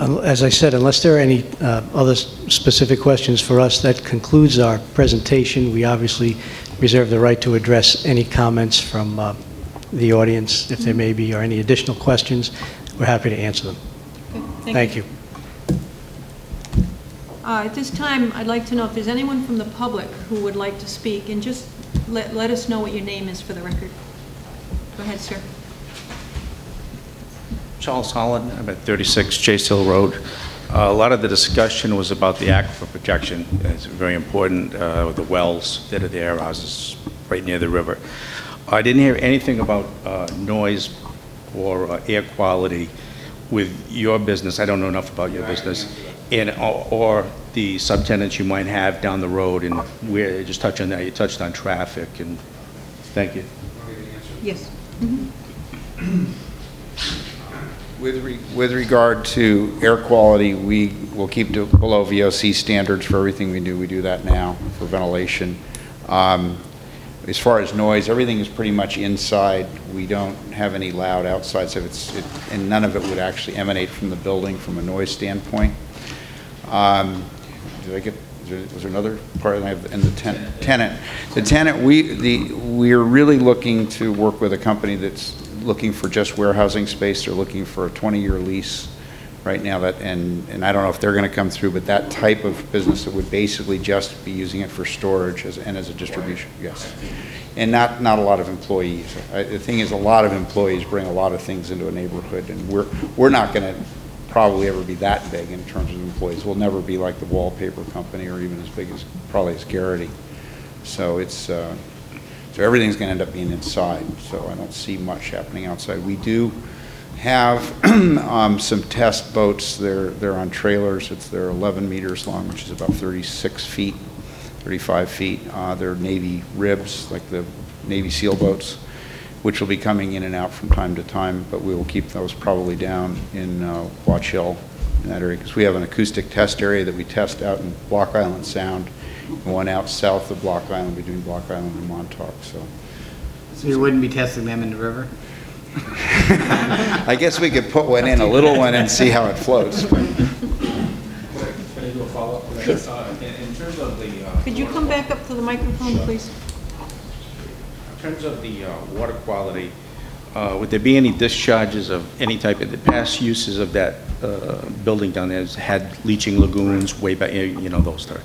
As I said, unless there are any uh, other specific questions for us, that concludes our presentation. We obviously reserve the right to address any comments from uh, the audience, if there may be, or any additional questions. We're happy to answer them. Okay, Thank you. Uh, At this time, I'd like to know if there's anyone from the public who would like to speak, and just let, let us know what your name is for the record. Go ahead, sir. Charles Holland, I'm at 36 Chase Hill Road. Uh, A lot of the discussion was about the aquifer protection. It's very important, uh, with the wells that are there, ours is right near the river. I didn't hear anything about uh, noise or uh, air quality with your business. I don't know enough about your business. And, or- or the subtenants you might have down the road, and where, just touch on that, you touched on traffic, and, thank you. Yes. With, re- with regard to air quality, we will keep to below VOC standards for everything we do. We do that now for ventilation. Um, As far as noise, everything is pretty much inside. We don't have any loud outside, so it's, it- and none of it would actually emanate from the building from a noise standpoint. Um, Did I get, there- was there another part, I have, and the ten- tenant? The tenant, we, the, we're really looking to work with a company that's looking for just warehousing space. They're looking for a 20-year lease right now that, and, and I don't know if they're going to come through, but that type of business that would basically just be using it for storage as, and as a distribution, yes. And not, not a lot of employees. I- The thing is, a lot of employees bring a lot of things into a neighborhood, and we're, we're not going to probably ever be that big in terms of employees. We'll never be like the wallpaper company or even as big as, probably as Garrity. So it's, uh, so everything's going to end up being inside, so I don't see much happening outside. We do have um, some test boats, they're, they're on trailers, it's, they're 11 meters long, which is about 36 feet, 35 feet. Uh, They're Navy ribs, like the Navy SEAL boats, which will be coming in and out from time to time, but we will keep those probably down in uh, Watch Hill, in that area, because we have an acoustic test area that we test out in Block Island Sound, one out south of Block Island, between Block Island and Montauk, so. So you wouldn't be testing them in the river? I guess we could put one in, a little one, and see how it floats. Can I do a follow-up? Uh, In in terms of the, uh, Could you come back up to the microphone, please? in terms of the uh, water quality, uh, would there be any discharges of any type of, the past uses of that uh, building down there has had leaching lagoons way back, you know, those, type,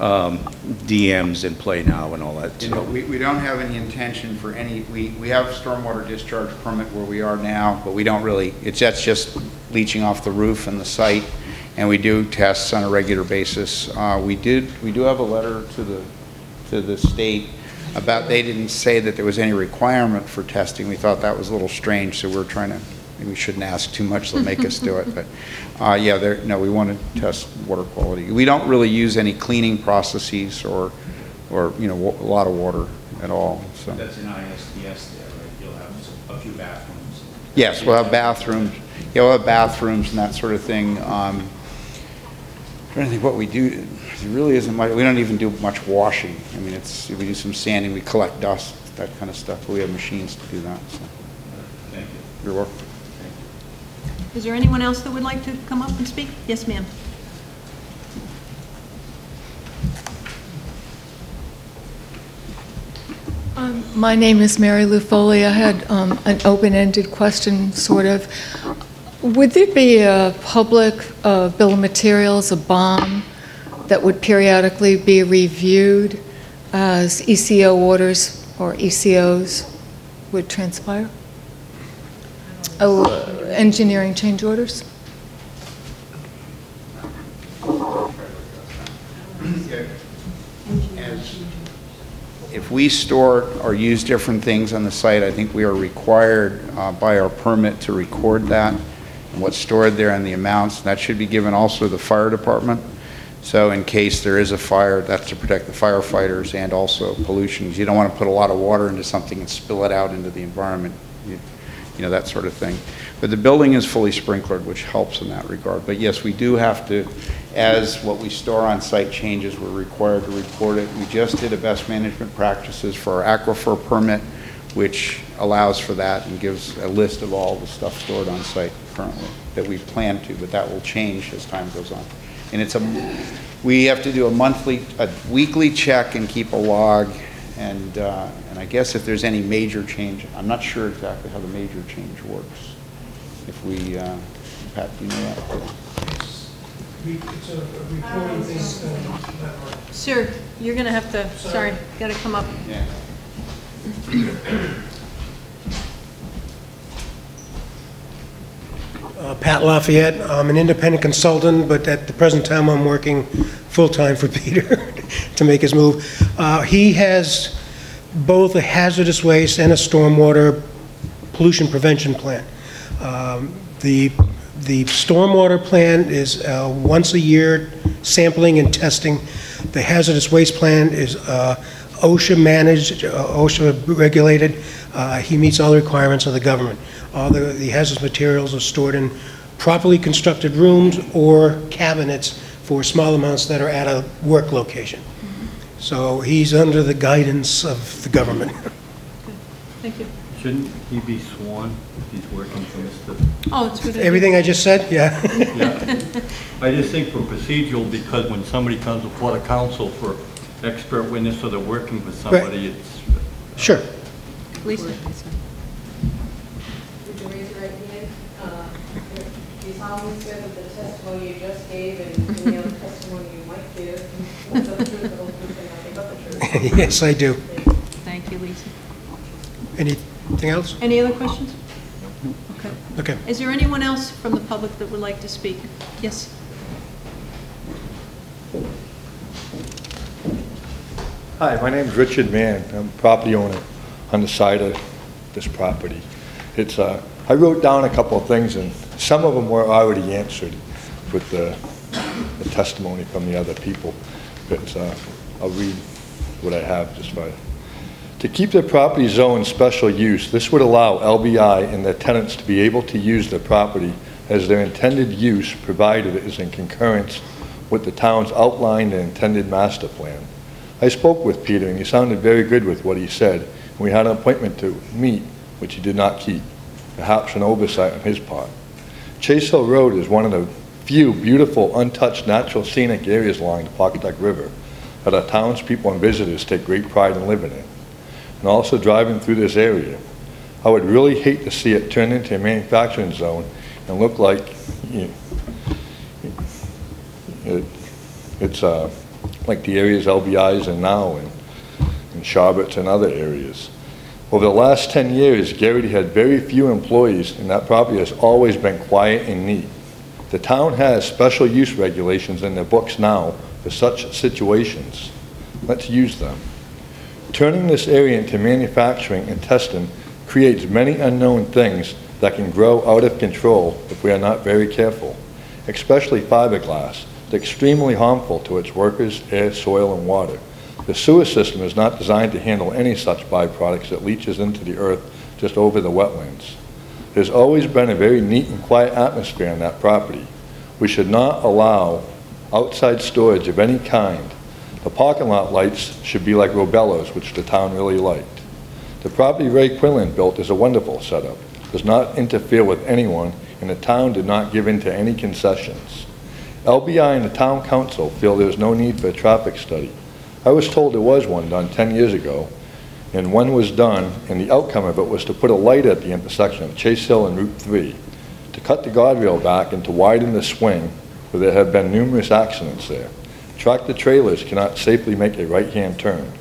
um, DMs in play now and all that? You know, we, we don't have any intention for any, we, we have stormwater discharge permit where we are now, but we don't really, it's, that's just leaching off the roof and the site, and we do tests on a regular basis. Uh, we did, we do have a letter to the, to the state about, they didn't say that there was any requirement for testing. We thought that was a little strange, so we're trying to, we shouldn't ask too much, they'll make us do it, but, uh, yeah, there, no, we want to test water quality. We don't really use any cleaning processes or, or, you know, a lot of water at all, so. That's in ISDS there, right? You'll have some- a few bathrooms. Yes, we'll have bathrooms, yeah, we'll have bathrooms and that sort of thing. Um, Trying to think what we do, there really isn't much, we don't even do much washing. I mean, it's, we do some sanding, we collect dust, that kind of stuff, but we have machines to do that, so. Thank you. You're welcome. Is there anyone else that would like to come up and speak? Yes, ma'am. Um, My name is Mary Lou Foley. I had um, an open-ended question, sort of. Would there be a public uh, bill of materials, a BOM, that would periodically be reviewed as ECO orders or ECOs would transpire? Oh, engineering change orders? If we store or use different things on the site, I think we are required uh, by our permit to record that, and what's stored there and the amounts. That should be given also to the fire department. So in case there is a fire, that's to protect the firefighters and also pollution. You don't want to put a lot of water into something and spill it out into the environment, you you know, that sort of thing. But the building is fully sprinklered, which helps in that regard. But yes, we do have to, as what we store on site changes, we're required to report it. We just did a best management practices for our aquifer permit, which allows for that and gives a list of all the stuff stored on site currently that we plan to, but that will change as time goes on. And it's a, we have to do a monthly, a weekly check and keep a log, and, uh, and I guess if there's any major change, I'm not sure exactly how the major change works. If we, uh, Pat, do you know that? It's a reporting thing. Sir, you're going to have to, sorry, got to come up. Yeah. Uh, Pat Lafayette, I'm an independent consultant, but at the present time, I'm working full-time for Peter to make his move. Uh, He has both a hazardous waste and a stormwater pollution prevention plan. Um, The, the stormwater plan is uh, once a year sampling and testing. The hazardous waste plan is uh, OSHA-managed, uh, OSHA-regulated. Uh, He meets all the requirements of the government. All the the hazardous materials are stored in properly constructed rooms or cabinets for small amounts that are at a work location. So he's under the guidance of the government. Good. Thank you. Shouldn't he be sworn if he's working for Mr.? Oh, it's good. Everything I just said, yeah. Yeah. I just think for procedural, because when somebody comes before the council for expert witness or they're working for somebody, it's, Sure. Lisa? Would you raise your right hand? Uh, Do you solemnly solemnly swear that the testimony you just gave and any other testimony you might give is the truth, the whole truth, and nothing but the truth? Yes, I do. Thank you, Lisa. Anything else? Any other questions? Okay. Okay. Is there anyone else from the public that would like to speak? Yes? Hi, my name is Richard Mann. I'm a property owner on the side of this property. It's, uh, I wrote down a couple of things, and some of them were already answered with the the testimony from the other people. But uh, I'll read what I have just by. To keep the property zone special use, this would allow LBI and their tenants to be able to use the property as their intended use, provided it is in concurrence with the town's outlined and intended master plan. I spoke with Peter, and he sounded very good with what he said. We had an appointment to meet, which he did not keep, perhaps an oversight on his part. Chase Hill Road is one of the few beautiful, untouched natural scenic areas along the Pawcatuck River that our townspeople and visitors take great pride in living in. And also driving through this area, I would really hate to see it turn into a manufacturing zone and look like, you it, it's, uh, like the areas LBI's in now and, and Charbert's and other areas. Over the last 10 years, Garrity had very few employees, and that property has always been quiet and neat. The town has special use regulations in their books now for such situations. Let's use them. Turning this area into manufacturing and testing creates many unknown things that can grow out of control if we are not very careful, especially fiberglass. It's extremely harmful to its workers, air, soil, and water. The sewer system is not designed to handle any such byproducts that leaches into the earth just over the wetlands. There's always been a very neat and quiet atmosphere on that property. We should not allow outside storage of any kind. The parking lot lights should be like Robello's, which the town really liked. The property Ray Quinlan built is a wonderful setup, does not interfere with anyone, and the town did not give in to any concessions. LBI and the town council feel there is no need for a traffic study. I was told there was one done 10 years ago, and one was done, and the outcome of it was to put a light at the intersection of Chase Hill and Route 3, to cut the guardrail back and to widen the swing there have been numerous accidents there. Tractor trailers cannot safely make a right-hand turn.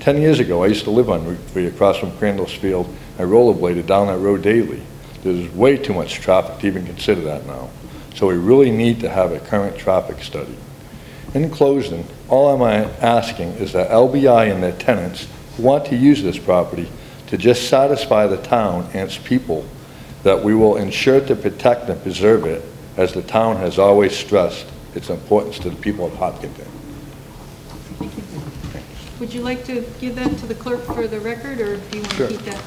10 years ago, I used to live on Route 3 across from Crandall's Field. I rollerbladed down that road daily. There's way too much traffic to even consider that now. So we really need to have a current traffic study. In closing, all I'm asking is that LBI and their tenants who want to use this property to just satisfy the town and its people that we will ensure to protect and preserve it as the town has always stressed its importance to the people of Hopkinton. Would you like to give that to the clerk for the record, or do you want to keep that?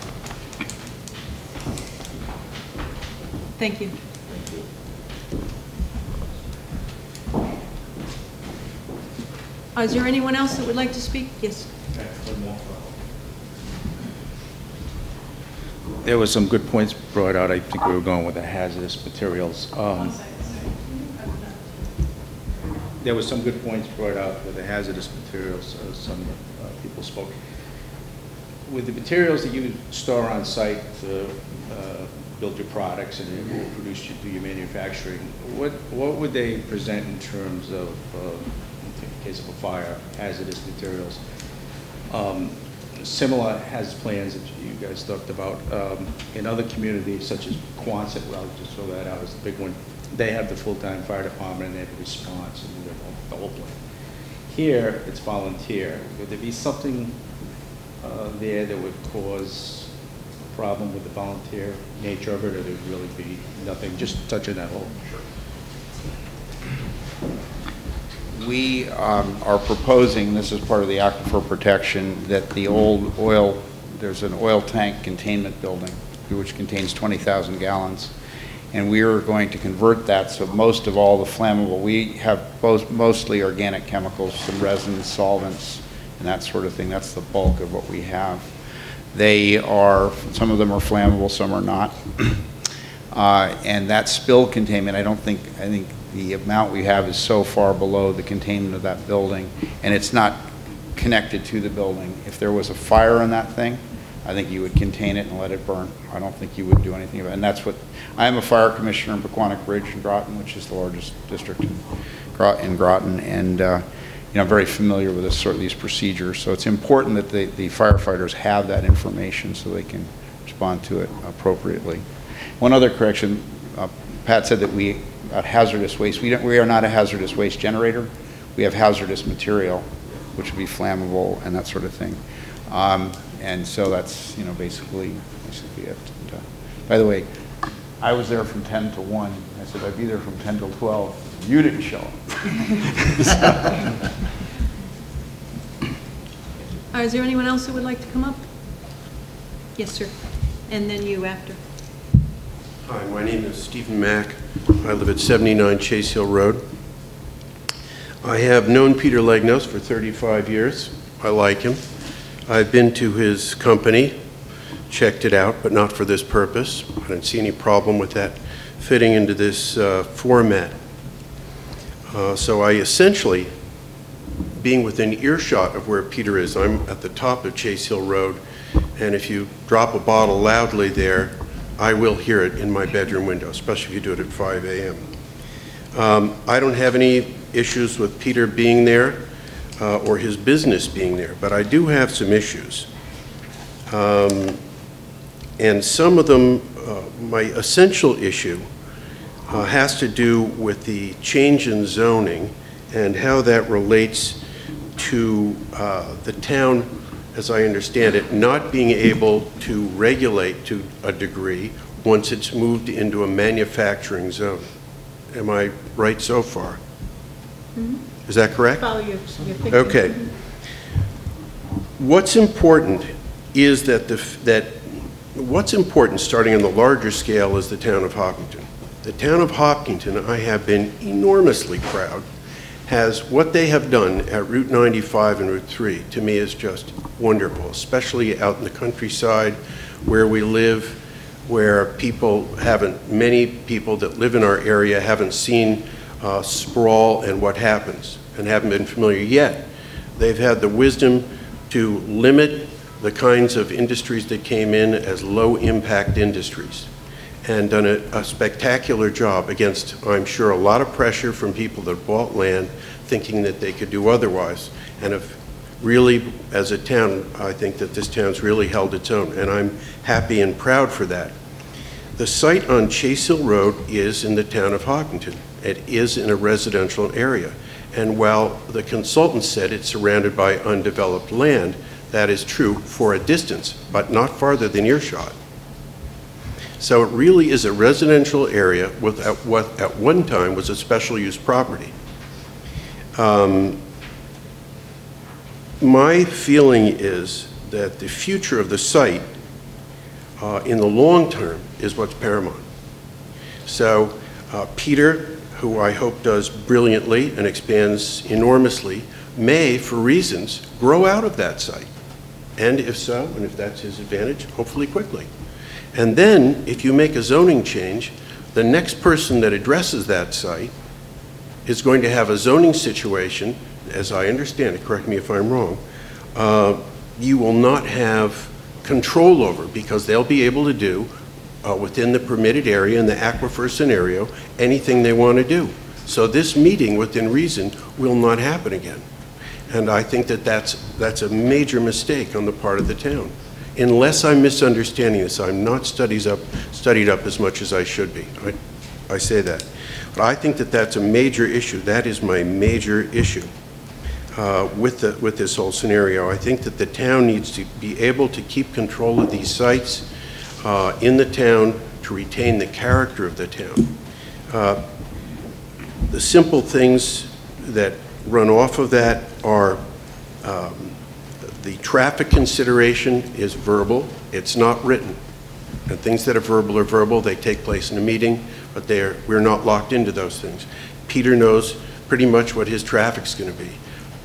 Thank you. Thank Uh, Is there anyone else that would like to speak? Yes. There was some good points brought out. I think we were going with the hazardous materials. Um, There was some good points brought out with the hazardous materials, uh, some uh, people spoke. With the materials that you store on site to uh, build your products and produce, you do your manufacturing, what, what would they present in terms of, uh, in case of a fire, hazardous materials? Um, Similar has plans that you guys talked about um, in other communities such as Quonset, well, just throw that out as the big one. They have the full-time fire department and they have a response and the whole- the whole plan. Here, it's volunteer. Would there be something uh, there that would cause a problem with the volunteer nature of it, or there'd really be nothing, just touching that whole? We um, are proposing, this is part of the aquifer protection, that the old oil, there's an oil tank containment building, which contains 20,000 gallons, and we are going to convert that, so most of all the flammable, we have both, mostly organic chemicals, some resins, solvents, and that sort of thing. That's the bulk of what we have. They are, some of them are flammable, some are not. Uh, And that spill containment, I don't think, I think the amount we have is so far below the containment of that building, and it's not connected to the building. If there was a fire in that thing, I think you would contain it and let it burn. I don't think you would do anything about it. And that's what, I am a fire commissioner in Poquonnock Bridge in Groton, which is the largest district in in Groton, and, uh, you know, I'm very familiar with this, sort of these procedures. So it's important that the the firefighters have that information so they can respond to it appropriately. One other correction, uh, Pat said that we, uh, hazardous waste, we don't, we are not a hazardous waste generator. We have hazardous material, which would be flammable and that sort of thing. Um, And so that's, you know, basically, basically it. And, uh, By the way, I was there from 10 to 1. I said I'd be there from 10 till 12. You didn't show up. Uh, Is there anyone else who would like to come up? Yes, sir. And then you after. Hi, my name is Stephen Mack. I live at 79 Chase Hill Road. I have known Peter Legnos for 35 years. I like him. I've been to his company, checked it out, but not for this purpose. I didn't see any problem with that fitting into this uh, format. Uh, So I essentially, being within earshot of where Peter is, I'm at the top of Chase Hill Road, and if you drop a bottle loudly there, I will hear it in my bedroom window, especially if you do it at 5 a.m. Um, I don't have any issues with Peter being there uh, or his business being there, but I do have some issues. Um, And some of them, uh, my essential issue uh, has to do with the change in zoning and how that relates to uh, the town, as I understand it, not being able to regulate to a degree once it's moved into a manufacturing zone. Am I right so far? Mm-hmm. Is that correct? Follow your, your. Okay. Mm-hmm. What's important is that the, that, what's important, starting on the larger scale, is the town of Hopkinton. The town of Hopkinton, I have been enormously proud, has, what they have done at Route 95 and Route 3, to me is just wonderful, especially out in the countryside where we live, where people haven't, many people that live in our area haven't seen uh, sprawl and what happens, and haven't been familiar yet. They've had the wisdom to limit the kinds of industries that came in as low-impact industries, and done a a spectacular job against, I'm sure, a lot of pressure from people that bought land thinking that they could do otherwise, and have really, as a town, I think that this town's really held its own, and I'm happy and proud for that. The site on Chase Hill Road is in the town of Hopkinton. It is in a residential area. And while the consultant said it's surrounded by undeveloped land, that is true for a distance, but not farther than earshot. So it really is a residential area with, at what at one time was a special use property. Um, My feeling is that the future of the site uh, in the long term is what's paramount. So uh, Peter, who I hope does brilliantly and expands enormously, may, for reasons, grow out of that site. And if so, and if that's his advantage, hopefully quickly. And then, if you make a zoning change, the next person that addresses that site is going to have a zoning situation, as I understand it, correct me if I'm wrong, uh, you will not have control over, because they'll be able to do, uh, within the permitted area in the aquifer scenario, anything they want to do. So this meeting, within reason, will not happen again. And I think that that's, that's a major mistake on the part of the town. Unless I'm misunderstanding this, I'm not studies up, studied up as much as I should be. I, I say that. But I think that that's a major issue. That is my major issue uh, with, the, with this whole scenario. I think that the town needs to be able to keep control of these sites uh, in the town to retain the character of the town. Uh, The simple things that run off of that are the traffic consideration is verbal, it's not written. And things that are verbal are verbal, they take place in a meeting, but they're, we're not locked into those things. Peter knows pretty much what his traffic's going to be,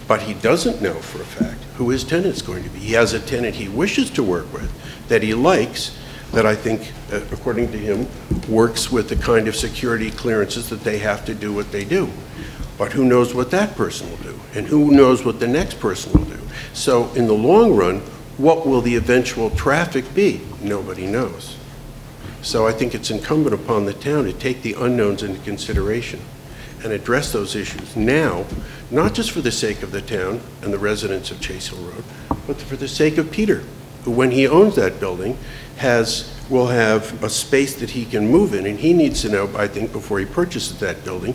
but he doesn't know for a fact who his tenant's going to be. He has a tenant he wishes to work with, that he likes, that I think, uh, according to him, works with the kind of security clearances that they have to do what they do. But who knows what that person will do? And who knows what the next person will do? So in the long run, What will the eventual traffic be? Nobody knows. So I think it's incumbent upon the town to take the unknowns into consideration and address those issues now, not just for the sake of the town and the residents of Chase Hill Road, but for the sake of Peter, who, when he owns that building, has, will have a space that he can move in, and he needs to know, I think, before he purchases that building,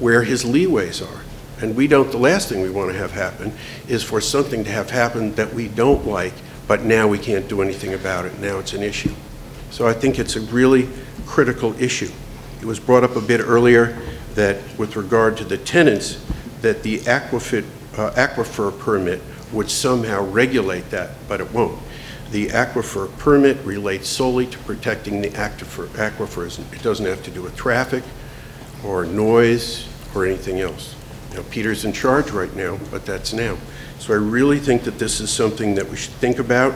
where his leeways are. And we don't, the last thing we want to have happen is for something to have happened that we don't like, but now we can't do anything about it, now it's an issue. So I think it's a really critical issue. It was brought up a bit earlier that with regard to the tenants, that the uh, aquifer permit would somehow regulate that, but it won't. The aquifer permit relates solely to protecting the aquifer, aquifers. It doesn't have to do with traffic or noise or anything else. Peter's in charge right now, but that's now. So I really think that this is something that we should think about.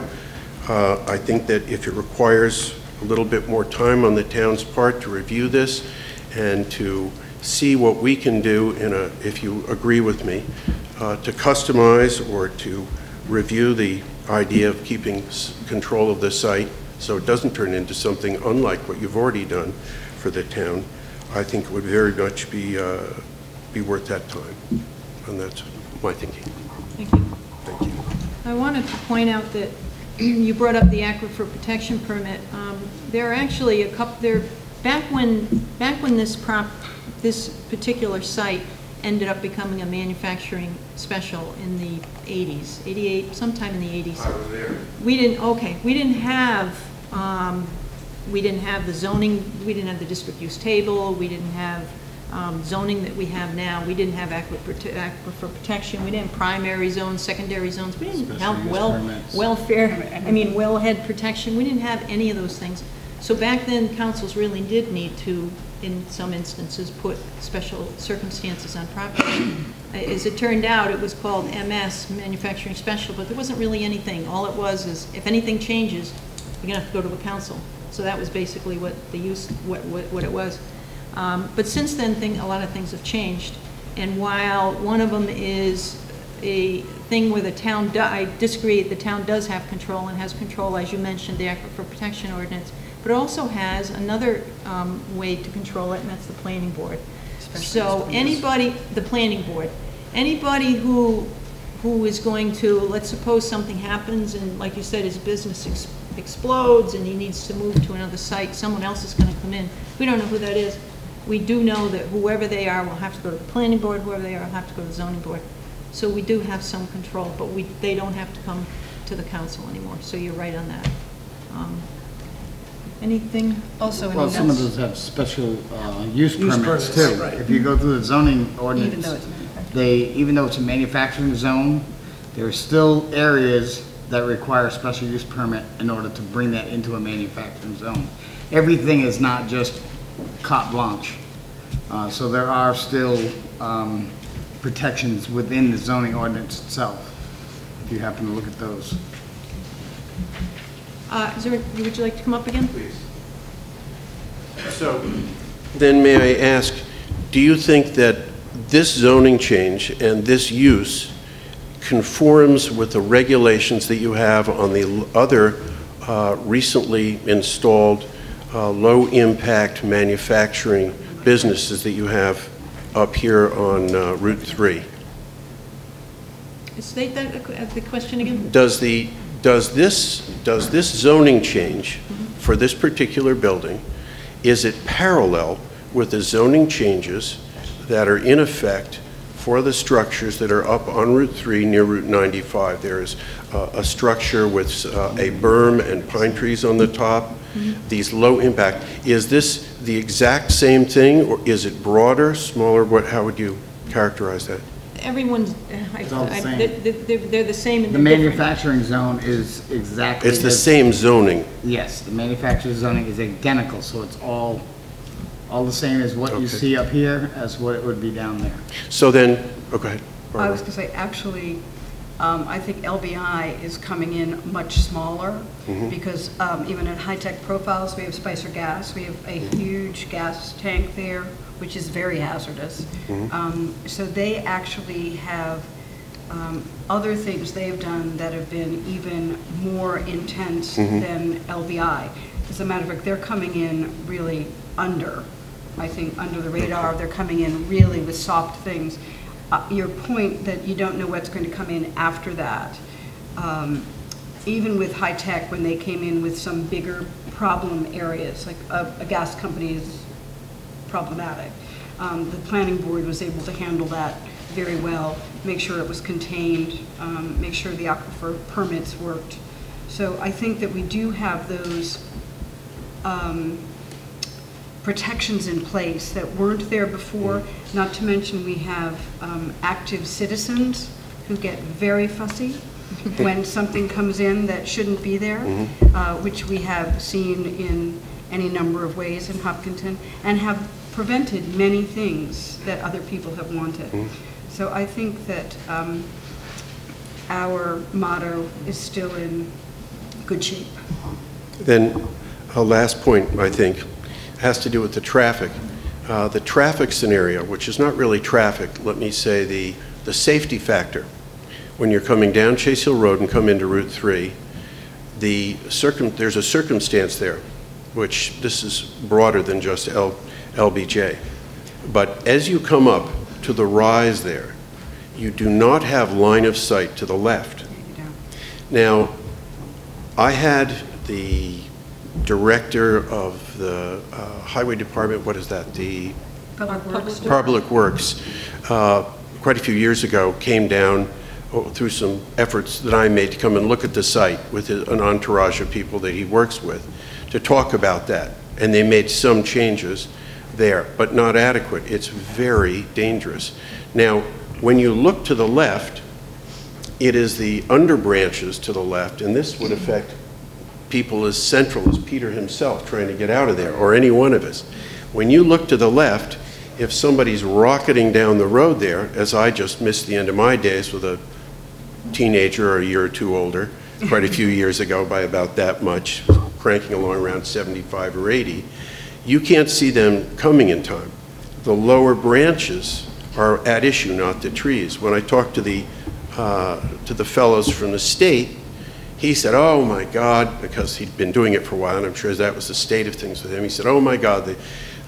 Uh, I think that if it requires a little bit more time on the town's part to review this and to see what we can do in a, if you agree with me, uh, to customize or to review the idea of keeping control of the site so it doesn't turn into something unlike what you've already done for the town, I think it would very much be, uh, be worth that time. And that's my thinking. Thank you. Thank you. I wanted to point out that you brought up the aquifer protection permit. Um, There are actually a couple, there, back when, back when this prop, this particular site ended up becoming a manufacturing special in the 80s, 88, sometime in the 80s. I was there. We didn't, okay, we didn't have, um, we didn't have the zoning, we didn't have the district use table, we didn't have um, zoning that we have now, we didn't have aquifer protection, we didn't have primary zones, secondary zones, we didn't Special have well, permits. welfare, I mean, wellhead protection, we didn't have any of those things. So back then, councils really did need to, in some instances, put special circumstances on property. As it turned out, it was called MS, Manufacturing Special, but there wasn't really anything. All it was is, if anything changes, you're gonna have to go to a council. So that was basically what the use, what, what what it was. Um, But since then, thing, a lot of things have changed. And while one of them is a thing where the town, do- I disagree, the town does have control and has control, as you mentioned, the Aquifer Protection Ordinance, but it also has another um, way to control it, and that's the planning board. So anybody, the planning board, anybody who, who is going to, let's suppose something happens and, like you said, his business ex- explodes and he needs to move to another site, someone else is going to come in. We don't know who that is. We do know that whoever they are will have to go to the planning board, whoever they are will have to go to the zoning board. So we do have some control, but we, they don't have to come to the council anymore, so you're right on that. Um, Anything? Also, Well, some of those have special uh, use Use permits permits, too. right. If you go through the zoning ordinance, though it's they, even though it's a manufacturing zone, there are still areas that require a special use permit in order to bring that into a manufacturing zone. Everything is not just carte blanche. Uh, So there are still um, protections within the zoning ordinance itself, if you happen to look at those. Uh, Is there, would you like to come up again? Please. So, then may I ask, do you think that this zoning change and this use conforms with the regulations that you have on the other uh, recently installed uh, low-impact manufacturing businesses that you have up here on uh, Route 3? State that, uh, the question again? Does the, does this, does this zoning change for this particular building, is it parallel with the zoning changes that are in effect for the structures that are up on Route 3 near Route 95? There is uh, a structure with uh, a berm and pine trees on the top, these low impact. Is this the exact same thing, or is it broader, smaller? What, how would you characterize that? Everyone's, uh, I- It's all the I- same. they're- they're they're the same and The they're different. manufacturing zone is exactly. It's the as- same zoning. Yes, the manufacturing zoning is identical, so it's all, all the same as what you see up here as what it would be down there. So then, oh, go ahead. I was going to say, actually, um, I think LBI is coming in much smaller, Mhm. because um, even at high-tech profiles, we have Spicer Gas, we have a huge gas tank there, which is very hazardous. Mhm. Um, So they actually have um, other things they've done that have been even more intense Mhm. than LBI. As a matter of fact, they're coming in really under, I think, under the radar. They're coming in really with soft things. Uh, Your point that you don't know what's going to come in after that, um, even with high tech, when they came in with some bigger problem areas, like a, a gas company is problematic. Um, The planning board was able to handle that very well, make sure it was contained, um, make sure the aquifer permits worked. So I think that we do have those um, protections in place that weren't there before, not to mention we have um, active citizens who get very fussy when something comes in that shouldn't be there, Mhm. uh, which we have seen in any number of ways in Hopkinton, and have prevented many things that other people have wanted. Mhm. So I think that um, our motto is still in good shape. Then, a last point, I think, has to do with the traffic. Uh, The traffic scenario, which is not really traffic, let me say, the, the safety factor. When you're coming down Chase Hill Road and come into Route 3, the circum, there's a circumstance there, which this is broader than just L, LBI. But as you come up to the rise there, you do not have line of sight to the left. Now, I had the director of the uh, Highway Department, what is that, the Public Works. Public Works, uh, quite a few years ago, came down oh, through some efforts that I made to come and look at the site with a- an entourage of people that he works with, to talk about that. And they made some changes there, but not adequate. It's very dangerous. Now, when you look to the left, it is the underbranches to the left, and this would affect people as central as Peter himself trying to get out of there, or any one of us. When you look to the left, if somebody's rocketing down the road there, as I just missed the end of my days with a teenager or a year or two older, quite a few years ago by about that much, cranking along around 75 or 80, you can't see them coming in time. The lower branches are at issue, not the trees. When I talked to the, uh, to the fellows from the state, he said, oh my God, because he'd been doing it for a while, and I'm sure that was the state of things with him. He said, oh my God, the,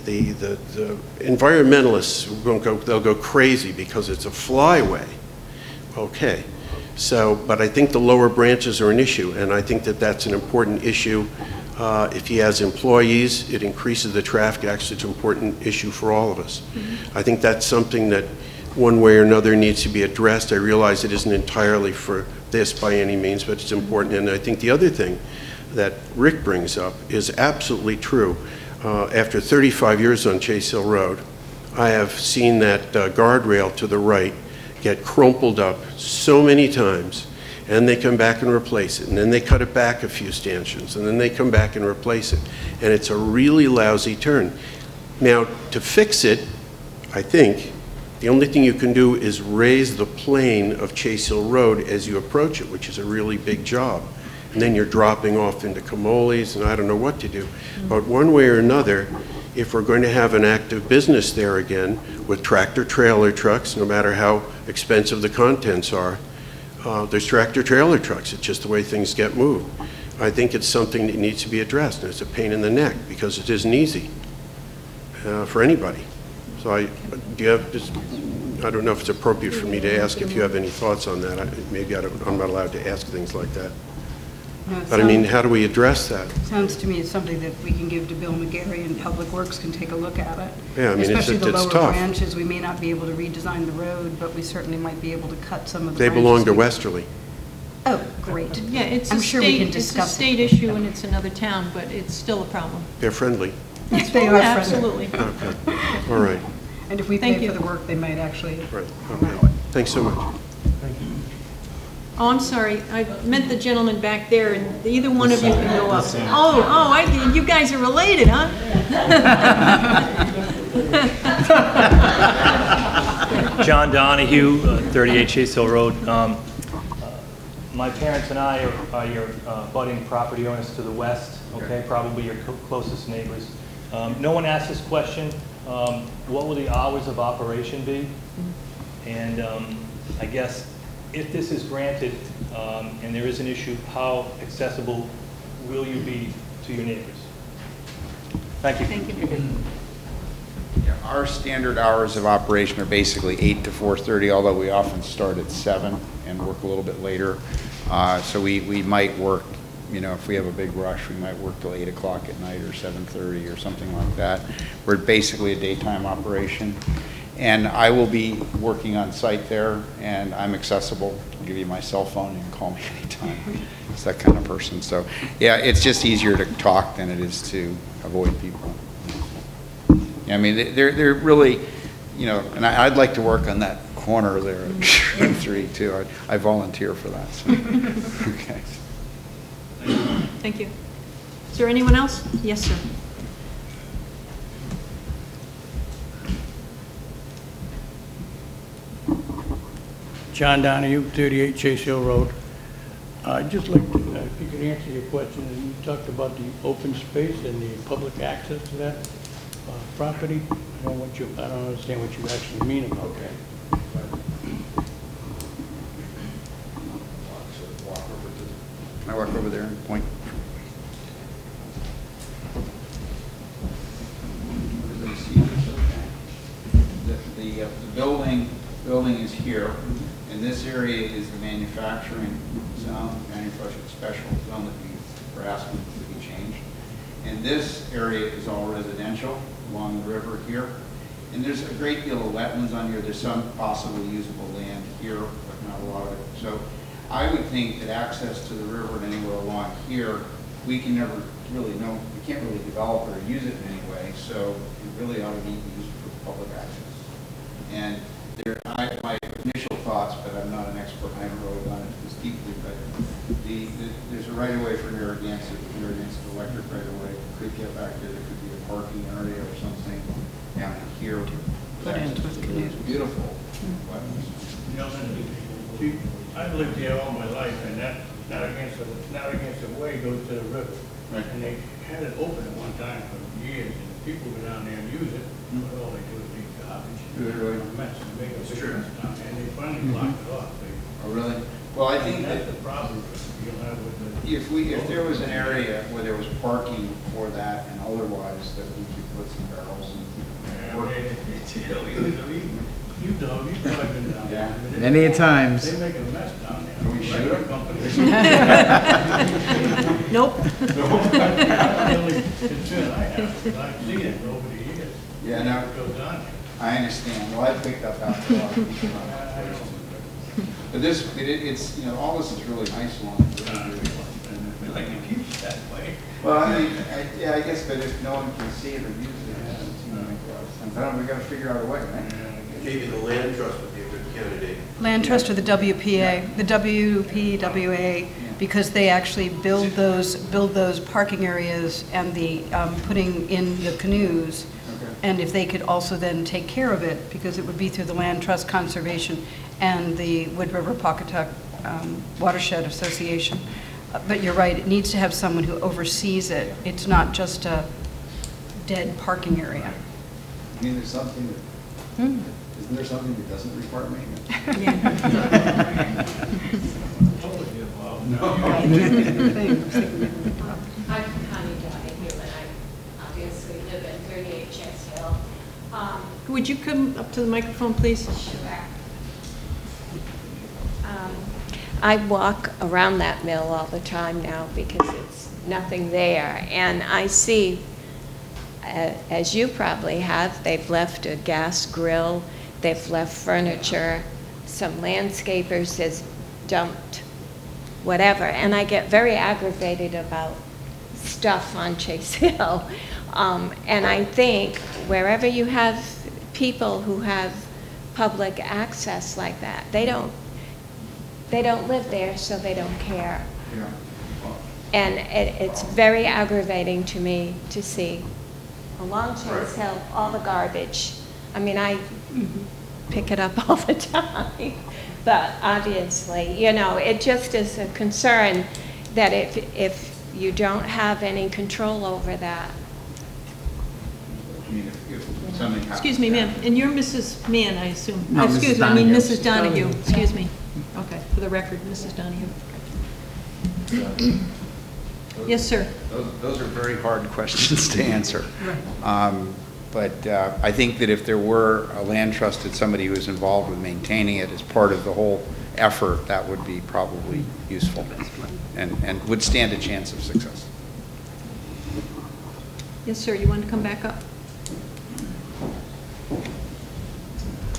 the, the, the environmentalists, will go, they'll go crazy because it's a flyway. Okay, so, but I think the lower branches are an issue, and I think that that's an important issue. Uh, If he has employees, it increases the traffic, actually, it's an important issue for all of us. I think that's something that, one way or another, needs to be addressed. I realize it isn't entirely for this by any means, but it's important. And I think the other thing that Rick brings up is absolutely true. Uh, After 35 years on Chase Hill Road, I have seen that uh, guardrail to the right get crumpled up so many times, and they come back and replace it, and then they cut it back a few stanchions, and then they come back and replace it. And it's a really lousy turn. Now, to fix it, I think, the only thing you can do is raise the plane of Chase Hill Road as you approach it, which is a really big job. And then you're dropping off into Camoli's, and I don't know what to do. But one way or another, if we're going to have an active business there again with tractor-trailer trucks, no matter how expensive the contents are, uh, there's tractor-trailer trucks. It's just the way things get moved. I think it's something that needs to be addressed, and it's a pain in the neck because it isn't easy uh, for anybody. So I, do you have, just- I don't know if it's appropriate for me to ask if you have any thoughts on that. I- Maybe I don't, I'm not allowed to ask things like that. No, it But I mean, how do we address that? Sounds to me it's something that we can give to Bill McGarry and Public Works can take a look at it. Yeah, I mean, it's- Especially the it's lower tough. branches, we may not be able to redesign the road, but we certainly might be able to cut some of the They branches. belong to Westerly. Oh, great. Yeah, it's a I'm sure we can state, it's a discuss it. state issue and it's another town, but it's still a problem. They're friendly. Yes, they Oh, are yeah, friendly. Absolutely. Okay, all right, And if we Thank pay for the work, they might actually. right, okay. Thanks so much. Thank you. Oh, I'm sorry, I meant the gentleman back there, and either one of you can go up. Oh, oh, I, you guys are related, huh? John Donahue, uh, 38 Chase Hill Road. Um, uh, My parents and I are- are your uh, budding property owners to the west, okay, probably your co- closest neighbors. Um, No one asked this question, um, what will the hours of operation be? And um, I guess if this is granted um, and there is an issue, how accessible will you be to your neighbors? Thank you. Thank you. Yeah, Our standard hours of operation are basically 8 to 4:30, although we often start at 7 and work a little bit later. Uh, So we, we might work, you know, if we have a big rush, we might work till 8 o'clock at night or 7:30 or something like that. We're basically a daytime operation. And I will be working on site there, and I'm accessible. I'll give you my cell phone, you can call me anytime. It's that kind of person. So, yeah, it's just easier to talk than it is to avoid people. I mean, they- they're, they're really, you know, and I- I'd like to work on that corner there at Sherman 3 too. I I volunteer for that, so. Okay. Thank you. Is there anyone else? Yes, sir. John Donahue, 38 Chase Hill Road. I'd just like to, uh, if you could answer your question, and you talked about the open space and the public access to that uh, property. I don't you, I don't understand what you actually mean about that. Can I walk over there and point? Uh, the building, building is here, and this area is the manufacturing zone, manufacturing special zone that we were asking to be changed. And this area is all residential along the river here. And there's a great deal of wetlands on here. There's some possibly usable land here, but not a lot of it. So I would think that access to the river and anywhere along here, we can never really know, we can't really develop or use it in any way, so it really ought to be used for public access. And there, I, my initial thoughts, but I'm not an expert, I haven't really done it this deeply, but the, the- there's a right of way for Narragansett, Narragansett Electric right of way, could get back there, there could be a parking area or something down here. Put into a canoe. It's beautiful. Mm-hmm. You know, see, I've lived here all my life, and that, not against the, not against the way goes to the river. And they had it open at one time for years, and people go down there and use it, hmm. but all they do is leave garbage. Really? A mess, and make a It's big true. mess down there, and they finally mm-hmm. blocked it off. They- Oh, really? Well, I think That's that the problem you'll have with the. if we, if there was an area where there was parking for that and otherwise, that we could put some barrels and. You know, you've probably been down there. I mean, they- Many a times. They make a mess down there. Can we shoot Right. Nope. That's the only concern I have, 'cause I've seen it over the years. Yeah, no. It goes on. I understand, well, I picked up after a lot of people around that place. But this, it, it's, you know, all this is really nice along the river. We like to keep it that way. Well, I mean, I, yeah, I guess, but if no one can see it or use it, it doesn't seem to make a lot of sense. I don't, know, we gotta figure out a way, right? Maybe the land trust would be a good candidate. Land Trust or the WPA, the WPWA, because they actually build those, build those parking areas and the, um, putting in the canoes. And if they could also then take care of it, because it would be through the Land Trust Conservation and the Wood River Pawcatuck um, Watershed Association. Uh, But you're right, it needs to have someone who oversees it. It's not just a dead parking area. I mean, there's something that, Hmm. Isn't there something that doesn't require maintenance? I'm Connie Donahue, and I obviously live in 38 Chase Hill. Um, Would you come up to the microphone, please? Sure. Um, I walk around that mill all the time now because it's nothing there. And I see, uh, as you probably have, they've left a gas grill, they've left furniture, some landscapers has dumped whatever. And I get very aggravated about stuff on Chase Hill. Um, And I think wherever you have people who have public access like that, they don't, they don't live there, so they don't care. Yeah. And it, it's very aggravating to me to see along Chase Hill, all the garbage. I mean, I pick it up all the time, but obviously, you know, it just is a concern that if, if you don't have any control over that, I mean, if, if something happens. Excuse me, ma'am, and you're Mrs. Mann, I assume? No, Mrs. Excuse me, I mean Donahue. Mrs. Donahue, excuse me. Okay. for the record, Mrs. Donahue. Yes, sir. Those those are very hard questions to answer. Um, But uh, I think that if there were a land trust that somebody who was involved with maintaining it as part of the whole effort, that would be probably useful and, and would stand a chance of success. Yes, sir, you want to come back up?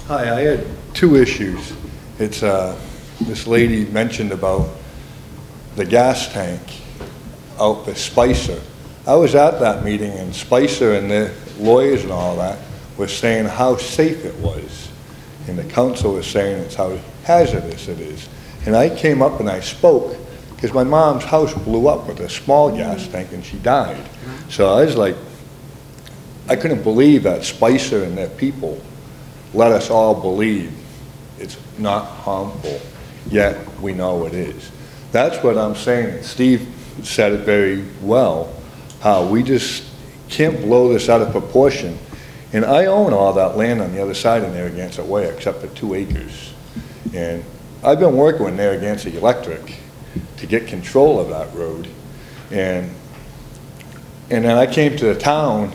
Hi, I had two issues. It's, uh, this lady mentioned about the gas tank out for Spicer. I was at that meeting and Spicer and the lawyers and all that were saying how safe it was. And the council was saying it's how hazardous it is. And I came up and I spoke because my mom's house blew up with a small gas mm-hmm. tank and she died. Mm-hmm. So I was like, I couldn't believe that Spicer and their people let us all believe it's not harmful, yet we know it is. That's what I'm saying, Steve said it very well, how we just can't blow this out of proportion. And I own all that land on the other side of Narragansett Way, except for two acres. And I've been working with Narragansett Electric to get control of that road. And, and then I came to the town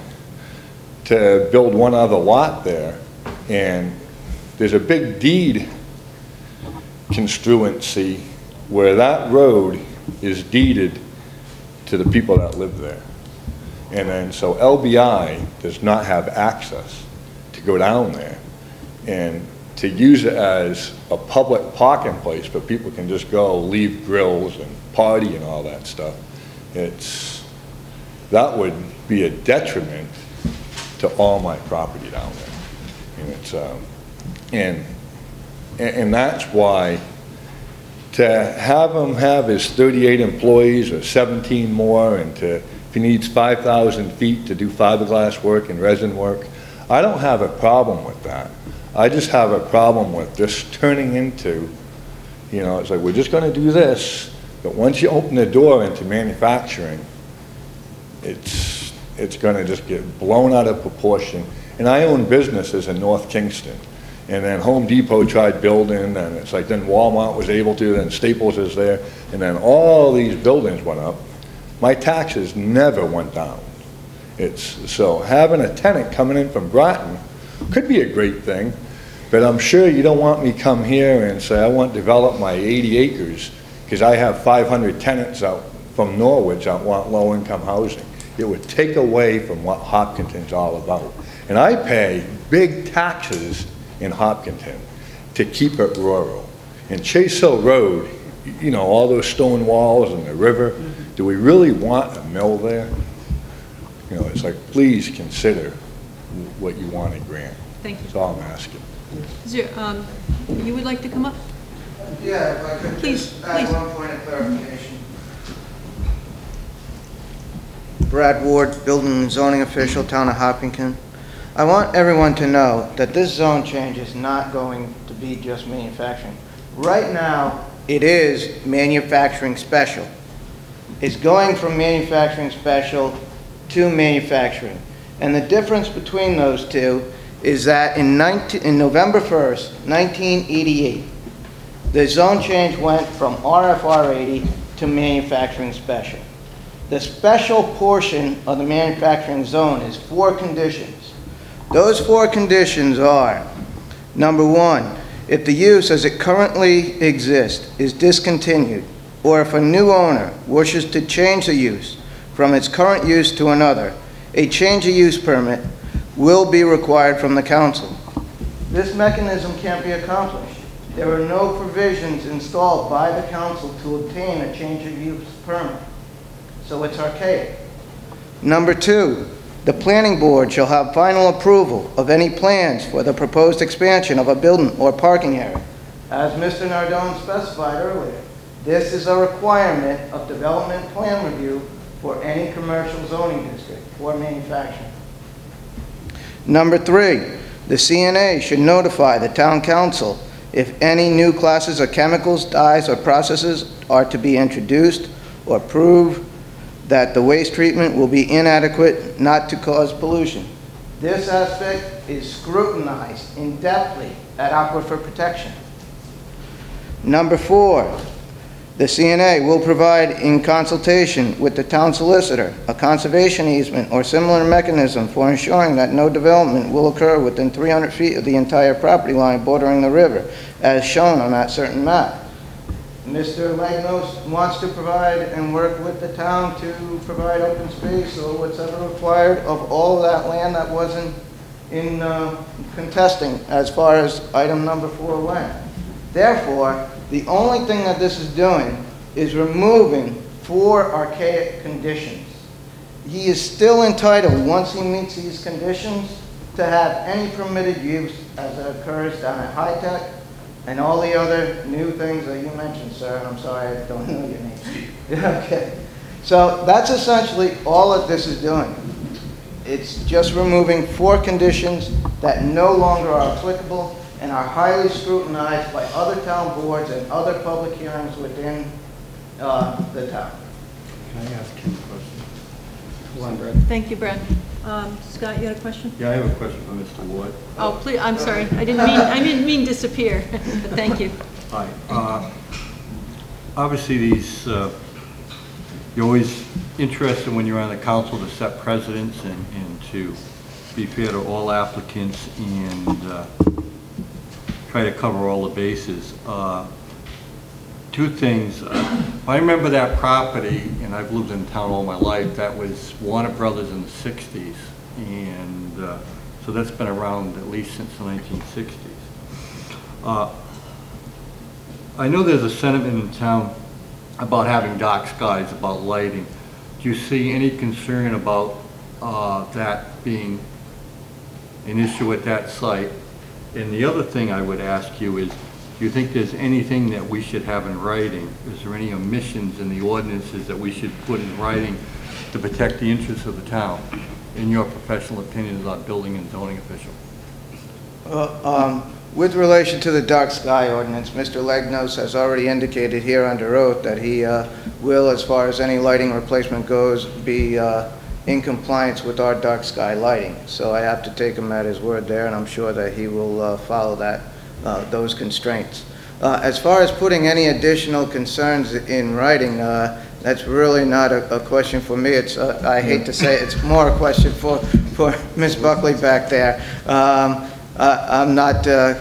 to build one other lot there, and there's a big deed construency where that road is deeded to the people that live there. And then, so LBI does not have access to go down there and to use it as a public parking place, but people can just go, leave grills and party and all that stuff. It's, that would be a detriment to all my property down there. And it's, um, and, and that's why to have him have his 38 employees or 17 more and to, if he needs 5,000 feet to do fiberglass work and resin work, I don't have a problem with that. I just have a problem with this turning into, you know, it's like, we're just gonna do this, but once you open the door into manufacturing, it's, it's gonna just get blown out of proportion. And I own businesses in North Kingstown. And then Home Depot tried building, and it's like then Walmart was able to, then Staples is there, and then all these buildings went up. My taxes never went down. It's, so having a tenant coming in from Groton could be a great thing, but I'm sure you don't want me come here and say, I want to develop my 80 acres, because I have 500 tenants out from Norwich that want low-income housing. It would take away from what Hopkinton's all about. And I pay big taxes in Hopkinton to keep it rural. And Chase Hill Road, you know, all those stone walls and the river, mm-hmm. Do we really want a mill there? You know, it's like, please consider what you want to grant. Thank you. That's all I'm asking. Is there, um, you would like to come up? Yeah, if I could Please, just add please. one point of clarification. Brad Ward, Building and Zoning Official, Town of Hopkinton. I want everyone to know that this zone change is not going to be just manufacturing. Right now, it is manufacturing special. It's going from manufacturing special to manufacturing. And the difference between those two is that in 19, in November 1st, 1988, the zone change went from RFR 80 to manufacturing special. The special portion of the manufacturing zone is four conditions. Those four conditions are, number one, if the use as it currently exists is discontinued, or if a new owner wishes to change the use from its current use to another, a change of use permit will be required from the council. This mechanism can't be accomplished. There are no provisions installed by the council to obtain a change of use permit, so it's archaic. Number two, the planning board shall have final approval of any plans for the proposed expansion of a building or parking area. As Mr. Nardone specified earlier, this is a requirement of development plan review for any commercial zoning district for manufacturing. Number three, the CNA should notify the town council if any new classes of chemicals, dyes, or processes are to be introduced or prove that the waste treatment will be inadequate not to cause pollution. This aspect is scrutinized in-depthly at Aquifer Protection. Number four, the CNA will provide in consultation with the town solicitor a conservation easement or similar mechanism for ensuring that no development will occur within 300 feet of the entire property line bordering the river, as shown on that certain map. Mr. Legnos wants to provide and work with the town to provide open space or whatever required of all that land that wasn't in uh, contesting as far as item number four went. Therefore, the only thing that this is doing is removing four archaic conditions. He is still entitled, once he meets these conditions, to have any permitted use as it occurs down at High Tech and all the other new things that you mentioned, sir, I'm sorry I don't know your name. Okay. So that's essentially all that this is doing. It's just removing four conditions that no longer are applicable and are highly scrutinized by other town boards and other public hearings within uh, the town. Can I ask you a question? One, Brett. Thank you, Brad. Um, Scott, you had a question? Yeah, I have a question for Mr. Ward. Oh, please, I'm sorry, I didn't mean, I didn't mean disappear, but thank you. Hi. Uh, Obviously, these, uh, you're always interested when you're on the council to set precedents and and to be fair to all applicants and uh, try to cover all the bases. Uh, Two things. uh, I remember that property, and I've lived in town all my life, that was Warner Brothers in the 60s. And uh, so that's been around at least since the 1960s. Uh, I know there's a sentiment in town about having dark skies, about lighting. Do you see any concern about uh, that being an issue at that site? And the other thing I would ask you is, do you think there's anything that we should have in writing? Is there any omissions in the ordinances that we should put in writing to protect the interests of the town, in your professional opinion as our building and zoning official? Uh, um, With relation to the dark sky ordinance, Mr. Legnos has already indicated here under oath that he uh, will, as far as any lighting replacement goes, be uh, in compliance with our dark sky lighting. So I have to take him at his word there, and I'm sure that he will uh, follow that, uh, those constraints. Uh, As far as putting any additional concerns in writing, uh, that's really not a a question for me. It's, uh, I hate to say, it, it's more a question for, for Ms. Buckley back there. Um, I- I'm not, uh,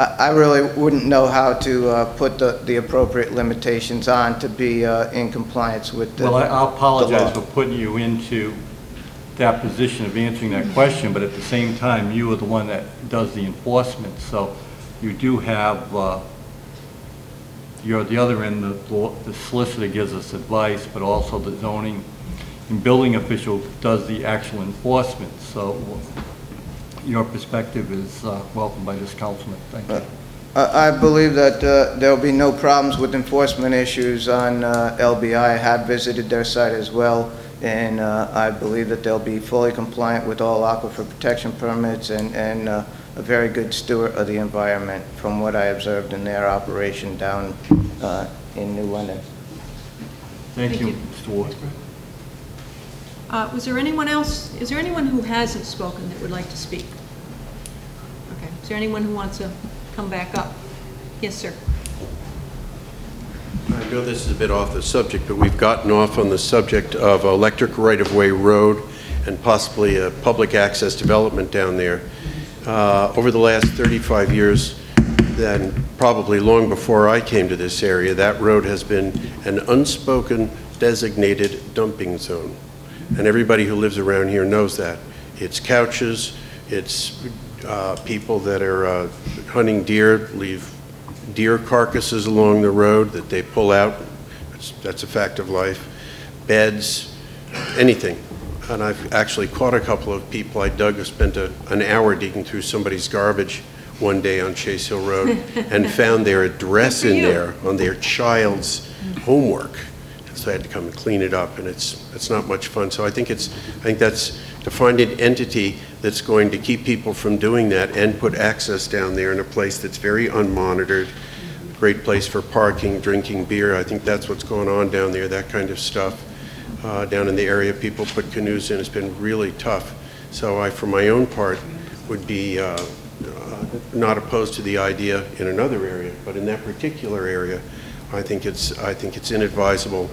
I I really wouldn't know how to uh, put the the appropriate limitations on to be uh, in compliance with the Well, I- I'll apologize for putting you into that position of answering that question, but at the same time, you are the one that does the enforcement, so you do have, uh, you're at the other end, the law- the solicitor gives us advice, but also the zoning and building official does the actual enforcement, so your perspective is uh, welcomed by this councilman. Thank you. I I believe that uh, there'll be no problems with enforcement issues on uh, LBI. I have visited their site as well, and uh, I believe that they'll be fully compliant with all aquifer protection permits and and uh, a very good steward of the environment from what I observed in their operation down uh, in New London. Thank Thank you, you. Mr. Ward. Uh, Was there anyone else, is there anyone who hasn't spoken that would like to speak? Okay, is there anyone who wants to come back up? Yes, sir. I know this is a bit off the subject, but we've gotten off on the subject of electric right-of-way road and possibly a public access development down there. Uh, Over the last 35 years, then probably long before I came to this area, that road has been an unspoken designated dumping zone. And everybody who lives around here knows that. It's couches, it's uh, people that are uh, hunting deer, leave deer carcasses along the road that they pull out. That's, that's a fact of life. Beds, anything. And I've actually caught a couple of people. I dug, spent a, an hour digging through somebody's garbage one day on Chase Hill Road and found their address in there on their child's homework. So I had to come and clean it up, and it's, it's not much fun. So I think it's, I think that's, to find an entity that's going to keep people from doing that and put access down there in a place that's very unmonitored, great place for parking, drinking beer, I think that's what's going on down there, that kind of stuff. Uh, Down in the area, people put canoes in, it's been really tough. So I, for my own part, would be uh, uh, not opposed to the idea in another area, but in that particular area, I think it's, I think it's inadvisable,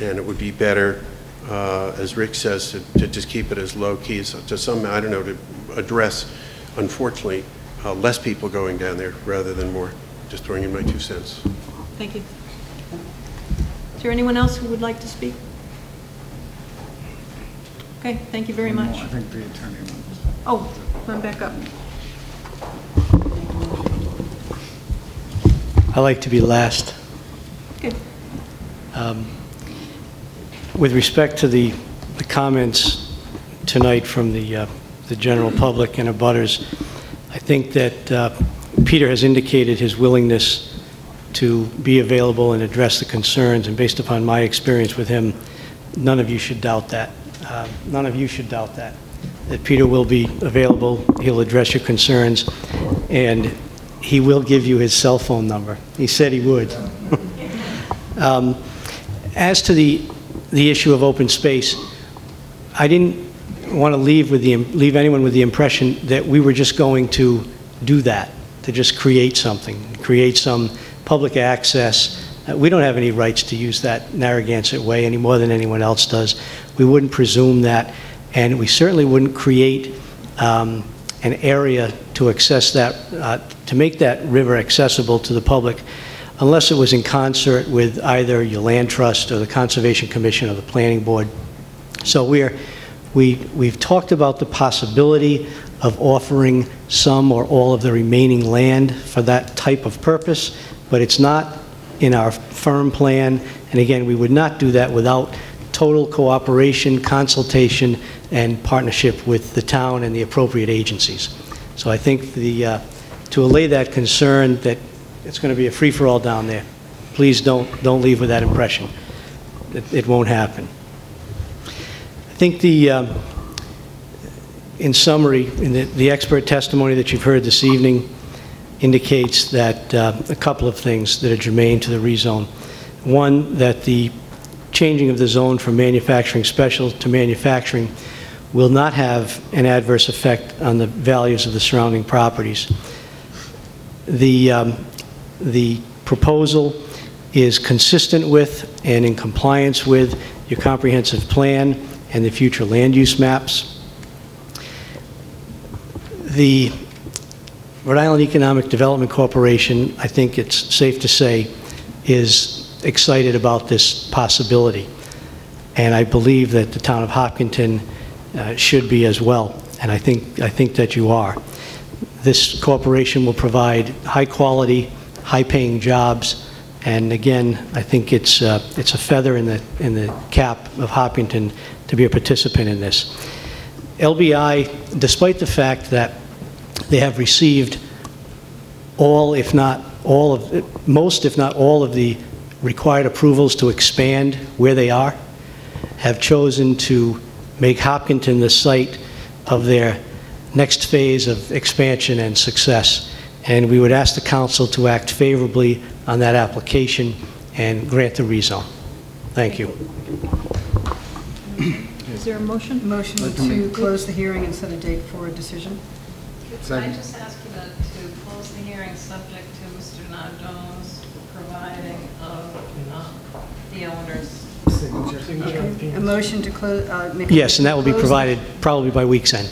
and it would be better, uh, as Rick says, to to just keep it as low-key, so to some, I don't know, to address, unfortunately, uh, less people going down there rather than more. Just throwing in my two cents. Thank you. Is there anyone else who would like to speak? Okay, thank you very much. I think the attorney wants. Oh, come back up. I like to be last. Good. Um, With respect to the the comments tonight from the uh, the general public and abutters, I think that uh, Peter has indicated his willingness to be available and address the concerns, and based upon my experience with him, none of you should doubt that. Uh, None of you should doubt that, that Peter will be available, he'll address your concerns, and he will give you his cell phone number. He said he would. Um, As to the, the issue of open space, I didn't want to leave with the, leave anyone with the impression that we were just going to do that, to just create something, create some public access. Uh, We don't have any rights to use that Narragansett Way any more than anyone else does. We wouldn't presume that, and we certainly wouldn't create um, an area to access that, uh, to make that river accessible to the public unless it was in concert with either your land trust or the Conservation Commission or the Planning Board. So we're, we, we've talked about the possibility of offering some or all of the remaining land for that type of purpose, but it's not in our firm plan. And again, we would not do that without total cooperation, consultation, and partnership with the town and the appropriate agencies. So I think the, uh, to allay that concern that it's going to be a free-for-all down there, please don't, don't leave with that impression. It, it won't happen. I think the, um, in summary, in the, the expert testimony that you've heard this evening indicates that uh, a couple of things that are germane to the rezone. One, that the changing of the zone from manufacturing special to manufacturing will not have an adverse effect on the values of the surrounding properties. The, um, the proposal is consistent with and in compliance with your comprehensive plan and the future land use maps. The Rhode Island Economic Development Corporation, I think it's safe to say, is excited about this possibility. And I believe that the town of Hopkinton uh, should be as well. And I think, I think that you are. This corporation will provide high-quality, high-paying jobs. And again, I think it's, uh, it's a feather in the, in the cap of Hopkinton to be a participant in this. LBI, despite the fact that they have received all, if not all of, most if not all of the required approvals to expand where they are, have chosen to make Hopkinton the site of their next phase of expansion and success. And we would ask the council to act favorably on that application and grant the rezone. Thank you. Is there a motion? Motion to close the hearing and set a date for a decision. Can I just ask you to, to close the hearing subject to Mr. Nardone's providing of um, the owner's Okay. A motion to close, uh, Yes, and that will be provided probably by week's end.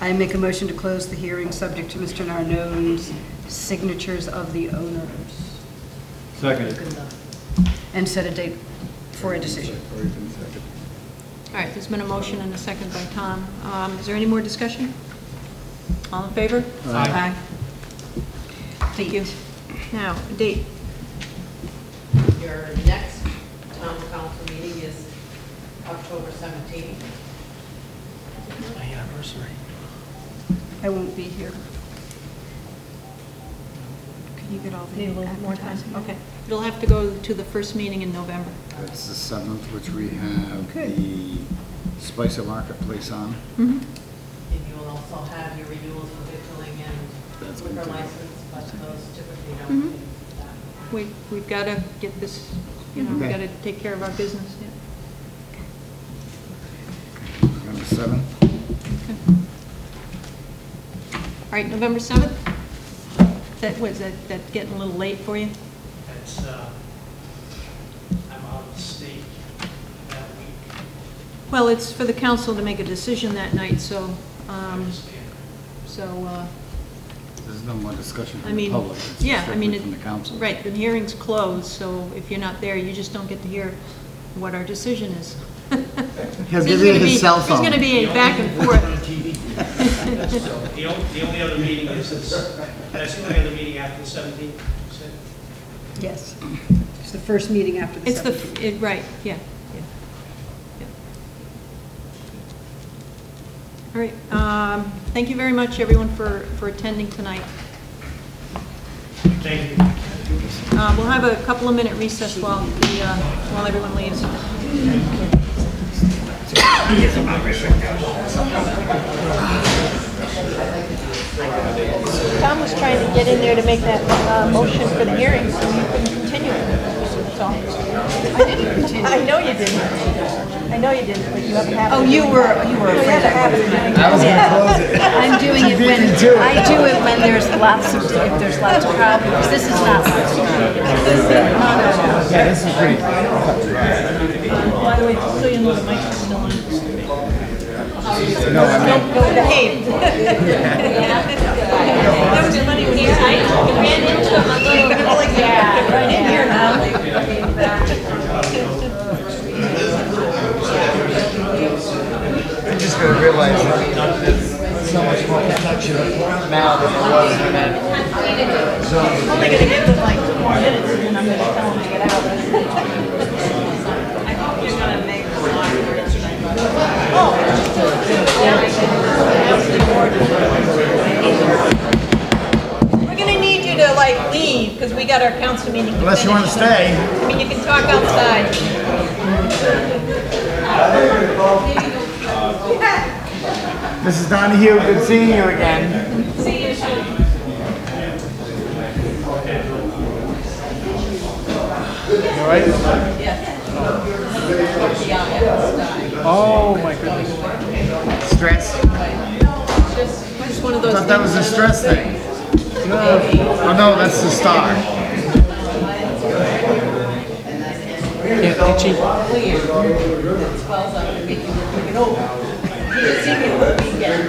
I make a motion to close the hearing, subject to Mr. Nardone's signatures of the owners, Second. and set a date for a decision. All right, there's been a motion and a second by Tom. Um, Is there any more discussion? All in favor? Aye. Thank you. Now, a date. Your next town council meeting is October 17th. My anniversary. I won't be here. Can you get all the Need a little more time? advertising? Okay. It'll have to go to the first meeting in November. That's the seventh, which we have Okay. the Spicer Marketplace on. Mhm. And you will also have your renewals for victualling That's and liquor been taken. license, but those typically Mhm. don't. take that. We, we've got to get this, you know, we've Okay. got to take care of our business, yeah. On the seventh. Right, November 7th? That, was that, that getting a little late for you? That's, uh, I'm out of state that week. Well, it's for the council to make a decision that night, so, um, so, uh, There's no more discussion I from the mean, public. It's yeah, I mean, strictly it- from the council. right, the hearing's closed, so if you're not there, you just don't get to hear what our decision is. He'll There's give you gonna his be- cell phone. There's gonna be a back and forth. The only, the only other meeting is, this- that's the only other meeting after the 17th, you said? Yes. It's the first meeting after the It's the, 17th. it, right, yeah, yeah. yeah. All right, um, thank you very much, everyone, for, for attending tonight. Thank you. Uh, we'll have a couple of minute recess while the, uh, while everyone leaves. Tom was trying to get in there to make that, uh, motion for the hearing, so you couldn't continue. That's all. I didn't continue. I know you didn't. I know you didn't, but you have a habit. Oh, you were, you were afraid have a habit of doing I was that. gonna close it. I'm doing it when, You beat me to it. I do it when there's lots of, if there's lots of problems. This is not lots of problems. Yeah, this is pretty. By the way, just so you know, the mic is still on. No, I mean. Don't, don't behave. That was funny when you I ran into him a little, like, yeah, right in here now. I'm just gonna realize that so much more protection now than there was in that zone. I'm only gonna give them like two more minutes and then I'm gonna tell them to get out. I hope you're gonna make We're gonna need you to like leave, because we got our council meeting to Unless you wanna stay. I mean, you can talk outside. This Mrs. Donahue, good seeing you again. See you soon. You all right? Oh, my goodness. Stress? Just one of those Thought that was a stress thing. No. Oh, no, that's the star. It swells up and make you look it over. You see me over the weekend.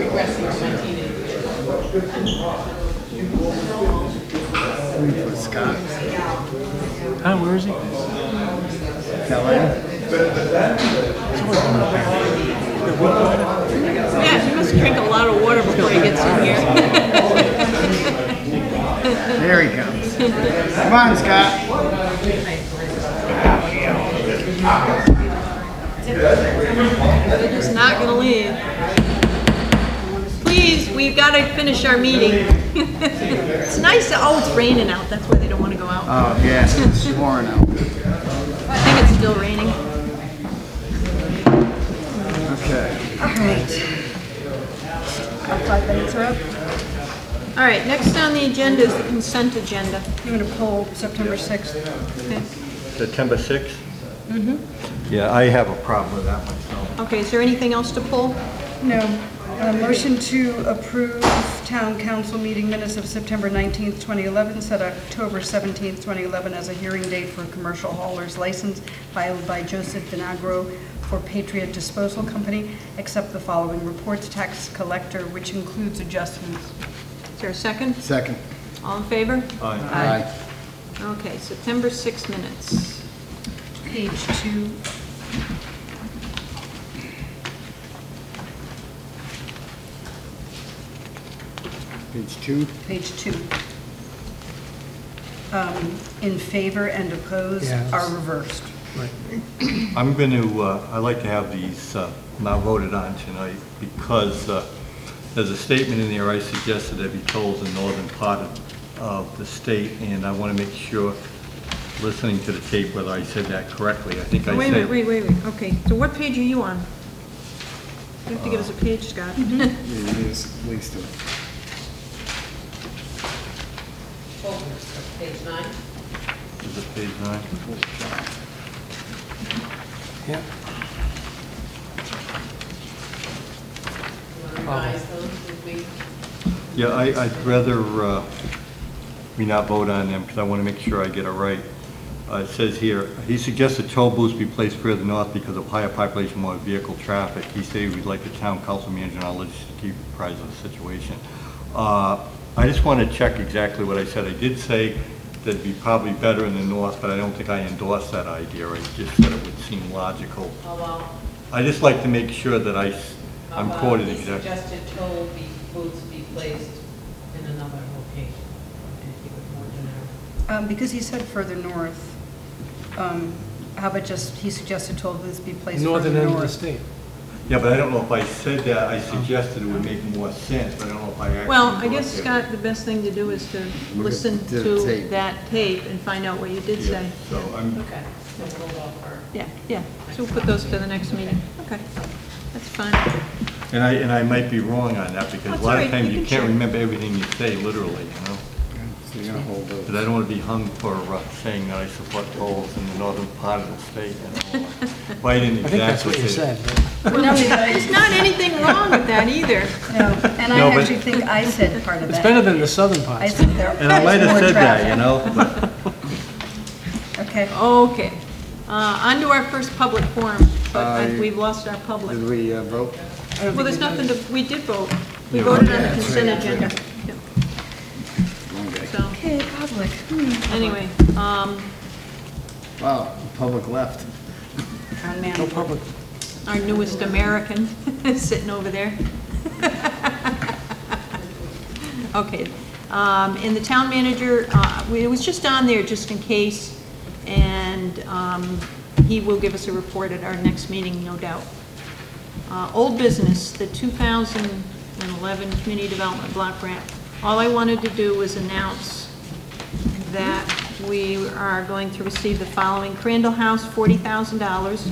Regressing to my teenage years. Scott. Huh, where is he? Kelly. Yeah, he must drink a lot of water before he gets in here. There he comes. Come on, Scott. They're just not gonna leave. Please, we've gotta finish our meeting. It's nice, to- oh, it's raining out, that's why they don't wanna go out. Oh, yeah, it's pouring out. I think it's still raining. Okay. All right. Our five minutes are up. All right, next on the agenda is the consent agenda. You're going to pull September 6th. Okay. September 6th? Mm-hmm. Yeah, I have a problem with that myself. Okay, is there anything else to pull? No. Uh, Motion to approve town council meeting minutes of September 19th, 2011, set October 17th, 2011 as a hearing date for commercial hauler's license filed by Joseph Vinagro for Patriot Disposal Company, except the following reports, tax collector, which includes adjustments. Is there a second? Second. All in favor? Aye. Okay, September 6 minutes. Page two. Page two. Page two. Um, In favor and opposed Yeah, are that's- reversed. I'm going to, uh, I'd like to have these uh, not voted on tonight because uh, there's a statement in there I suggested that be told in the northern part of- of the state, and I want to make sure, listening to the tape, whether I said that correctly. I think I said... Wait a minute, wait, wait, wait, okay, so what page are you on? You have to give us a page, Scott. Yeah, it is, at least two. Page nine. Is it page nine? Yeah. problem. revise those, would we? Yeah, I, I'd rather, uh, we not vote on them, because I want to make sure I get it right. Uh, it says here, he suggested toll booths be placed further north because of higher population, more vehicle traffic. He said we'd like the town council manager and all legislators to keep apprised of the situation. Uh, I just want to check exactly what I said. I did say that it'd be probably better in the north, but I don't think I endorsed that idea. I just said it would seem logical. Oh, well. I just like to make sure that I'm How about quoted he exactly. suggested toll be, booths be placed in another location, and keep more generic. Um, Because he said further north, um, how about just, he suggested toll booths be placed further Northern end of the north? state. Yeah, but I don't know if I said that, I suggested it would make more sense, but I don't know if I actually. Well, I guess, endorsed it. Scott, the best thing to do is to listen to the to tape. that tape and find out what you did Yeah, say. So I'm, Okay, so we'll hold off for. Yeah, yeah, so we'll put those to the next meeting. Okay, that's fine. and I, and I might be wrong on that, because a That's lot all of times you you can can't check. remember everything you say literally, you know? So you're gonna hold those. Because I don't want to be hung for uh, saying that I support tolls in the northern part of the state, you know? Well, I didn't I think that's exactly what you say said. that. Well, there's not anything wrong with that either. No, and I No, but- actually think I said part of that. It's better than the southern I parts. said there. And I might there's have more said that, you traffic. know? but- Okay. Okay, uh, on to our first public forum, but I- Uh, we've lost our public. Did we uh, vote? Well, there's nothing to, we did vote. We Yeah. voted on the consent right. agenda. Yeah. Long day. So, Okay, public. Hmm. anyway, um, Wow, the public left. Town No manager. public. our newest American sitting over there. Okay, um, and the town manager, uh, we- it was just on there just in case, and, um, he will give us a report at our next meeting, no doubt. Uh, old business, the two thousand and eleven Community Development Block Grant. All I wanted to do was announce that we are going to receive the following. Crandall House, forty thousand dollars.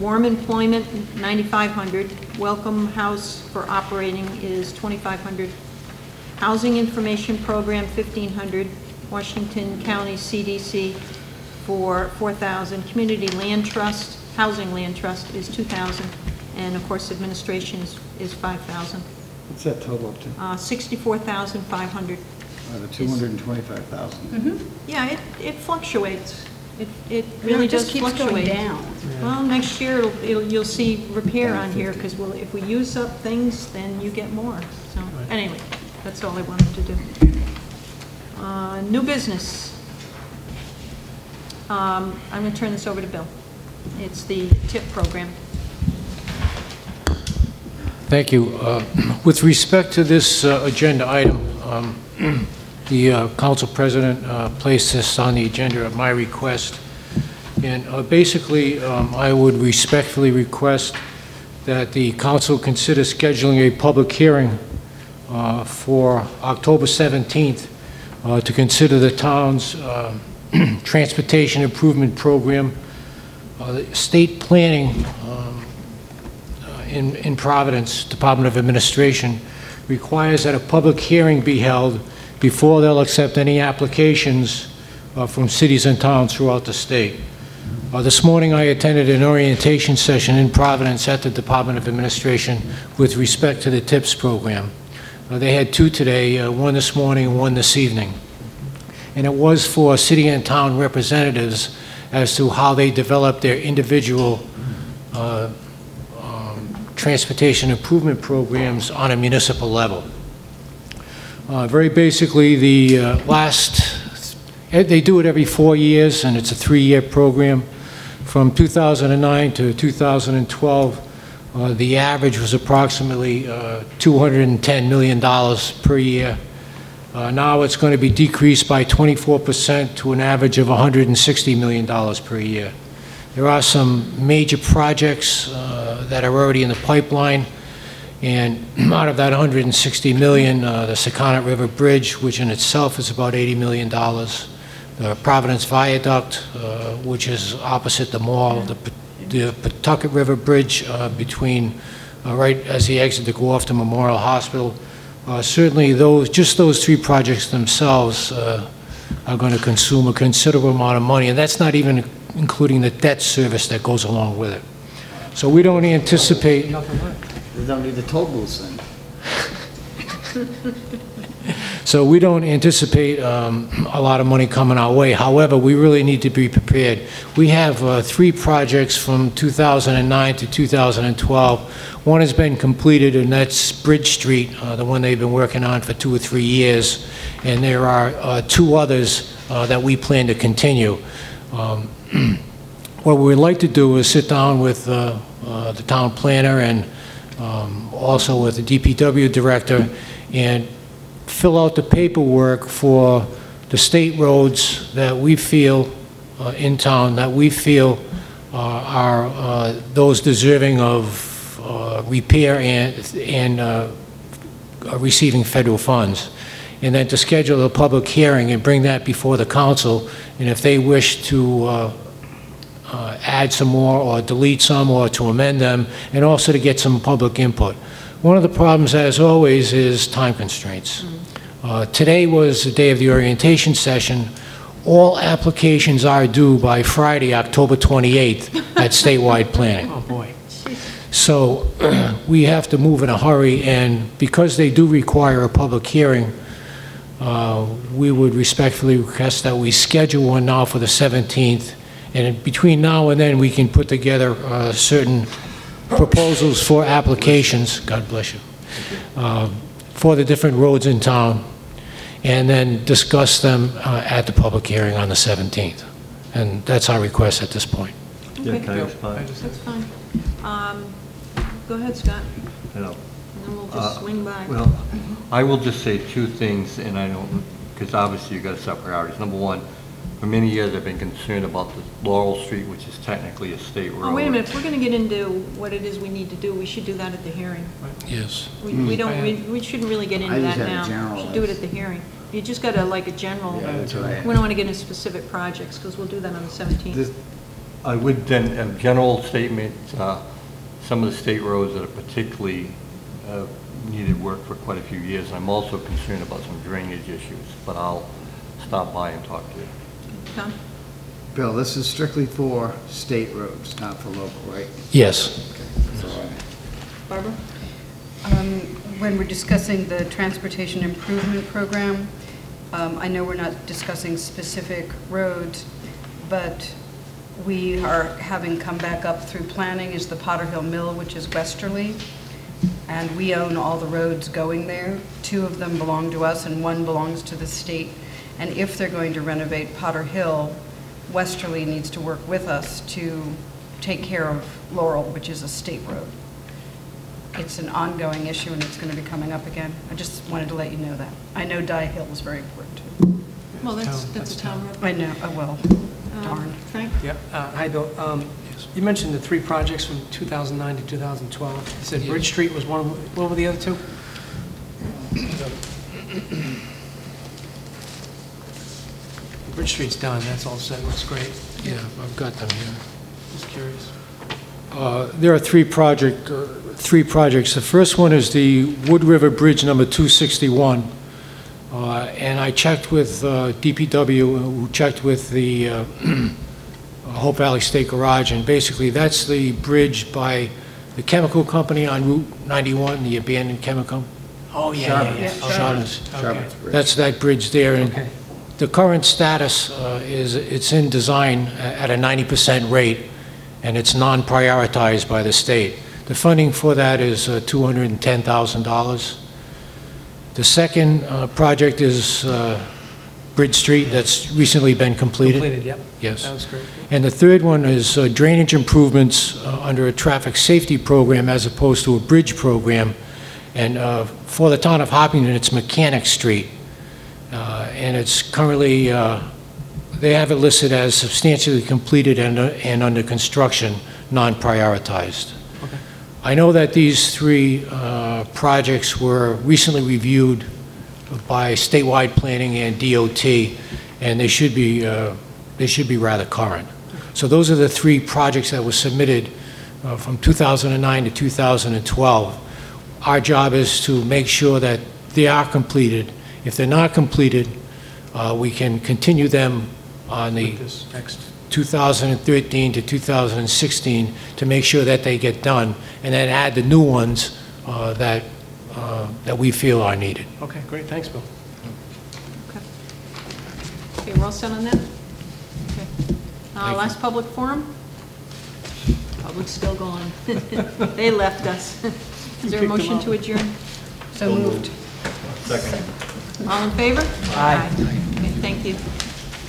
Warm Employment, 9,500. Welcome House for operating is 2,500. Housing Information Program, 1,500. Washington County CDC for 4,000. Community Land Trust, Housing Land Trust is 2,000. And of course, administration is is 5,000. What's that total up to? Uh, 64,500. The 225,000. Yeah, it it fluctuates. It it No, really it just does keeps going down. Well, next year, it'll- it'll, you'll see repair on here, because we'll, if we use up things, then you get more. So, anyway, that's all I wanted to do. Uh, New business. Um, I'm going to turn this over to Bill. It's the TIP program. Thank you. Uh, With respect to this uh, agenda item, um, the uh, council president uh, placed this on the agenda at my request. And uh, basically, um, I would respectfully request that the council consider scheduling a public hearing uh, for October 17th uh, to consider the town's uh, transportation improvement program. State planning um, in in Providence, Department of Administration, requires that a public hearing be held before they'll accept any applications uh, from cities and towns throughout the state. Uh, This morning, I attended an orientation session in Providence at the Department of Administration with respect to the TIPS program. Uh, They had two today, uh, one this morning and one this evening. And it was for city and town representatives as to how they develop their individual uh, um, transportation improvement programs on a municipal level. Uh, Very basically, the uh, last, eh, they do it every four years, and it's a three-year program. From 2009 to 2012, uh, the average was approximately uh, $210 million per year. Uh, Now it's going to be decreased by 24% to an average of $160 million per year. There are some major projects uh, that are already in the pipeline, and out of that 160 million, uh, the Sakonnet River Bridge, which in itself is about 80 million dollars, the Providence Viaduct, uh, which is opposite the mall, the the Pawtucket River Bridge uh, between, uh, right as you exit to go off to Memorial Hospital. Uh, Certainly, those, just those three projects themselves uh, are going to consume a considerable amount of money, and that's not even including the debt service that goes along with it. So we don't anticipate, They don't need the toll booths then. So we don't anticipate um, a lot of money coming our way. However, we really need to be prepared. We have uh, three projects from 2009 to 2012. One has been completed, and that's Bridge Street, uh, the one they've been working on for two or three years. And there are uh, two others uh, that we plan to continue. Um, What we'd like to do is sit down with uh, uh, the town planner and um, also with the DPW director and fill out the paperwork for the state roads that we feel uh, in town, that we feel uh, are uh, those deserving of uh, repair and, and uh, receiving federal funds. And then to schedule a public hearing and bring that before the council, and if they wish to uh, uh, add some more, or delete some, or to amend them, and also to get some public input. One of the problems, as always, is time constraints. Uh, Today was the day of the orientation session. All applications are due by Friday, October 28th, at statewide planning. Oh, boy. So we have to move in a hurry, and because they do require a public hearing, uh, we would respectfully request that we schedule one now for the 17th, and between now and then, we can put together uh, certain proposals for applications, God bless you, uh, for the different roads in town, and then discuss them uh, at the public hearing on the 17th. And that's our request at this point. Okay. can I respond? That's fine. Um, Go ahead, Scott, You know, and then we'll Uh, swing by. Well, I will just say two things, and I don't, because obviously you've got to set priorities. Number one, for many years, I've been concerned about the Laurel Street, which is technically a state road. Oh, wait a minute, if we're going to get into what it is we need to do, we should do that at the hearing. Yes. We we don't, we we shouldn't really get into I just that had a now. general, We should do it at the hearing. You just got to, like, a general, Yeah, that's what I had. we don't want to get into specific projects, because we'll do that on the 17th. I would then, a general statement, uh, some of the state roads that are particularly uh, needed work for quite a few years. I'm also concerned about some drainage issues, but I'll stop by and talk to you. Tom? Bill, this is strictly for state roads, not for local, right? Yes. That's all right. Barbara? Um, When we're discussing the Transportation Improvement Program, um, I know we're not discussing specific roads, but we are having come back up through planning is the Potter Hill Mill, which is westerly, and we own all the roads going there. Two of them belong to us, and one belongs to the state. And if they're going to renovate Potter Hill, Westerly needs to work with us to take care of Laurel, which is a state road. It's an ongoing issue, and it's going to be coming up again. I just wanted to let you know that. I know Die Hill is very important, too. Well, that's, town- that's a town road. I know, oh, well, Um, darn. Frank? Yep, uh, hi, Bill. Um, You mentioned the three projects from 2009 to 2012. You said Bridge Street was one, of- what were the other two? Bridge Street's done, that's all set, looks great. Yeah, I've got them here. Just curious. Uh, There are three project, uh, three projects. The first one is the Wood River Bridge number 261. Uh, And I checked with uh, DPW, who checked with the uh, Hope Valley State Garage, and basically, that's the bridge by the chemical company on Route 91, the abandoned chemical. Oh, yeah, yeah, yeah. That's that bridge there, and Okay. The current status uh, is, it's in design at a 90% rate, and it's non-prioritized by the state. The funding for that is uh, $210,000. The second uh, project is uh, Bridge Street, that's recently been completed. Completed, yep. Yes. That was great. And the third one is uh, drainage improvements uh, under a traffic safety program as opposed to a bridge program. And uh, for the town of Hopkinton, it's Mechanic Street. Uh, And it's currently, uh, they have it listed as substantially completed and uh, and under construction, non-prioritized. Okay. I know that these three uh, projects were recently reviewed by statewide planning and DOT, and they should be, uh, they should be rather current. So those are the three projects that were submitted uh, from 2009 to 2012. Our job is to make sure that they are completed. If they're not completed, uh, we can continue them on the this next, 2013 to 2016 to make sure that they get done, and then add the new ones uh, that, uh, that we feel are needed. Okay, great, thanks, Bill. Okay, we're all set on that? Okay. Uh, you. Last public forum? Public's still gone. They left us. Is there a motion to adjourn? So moved. Second. All in favor? Aye. Okay, thank you.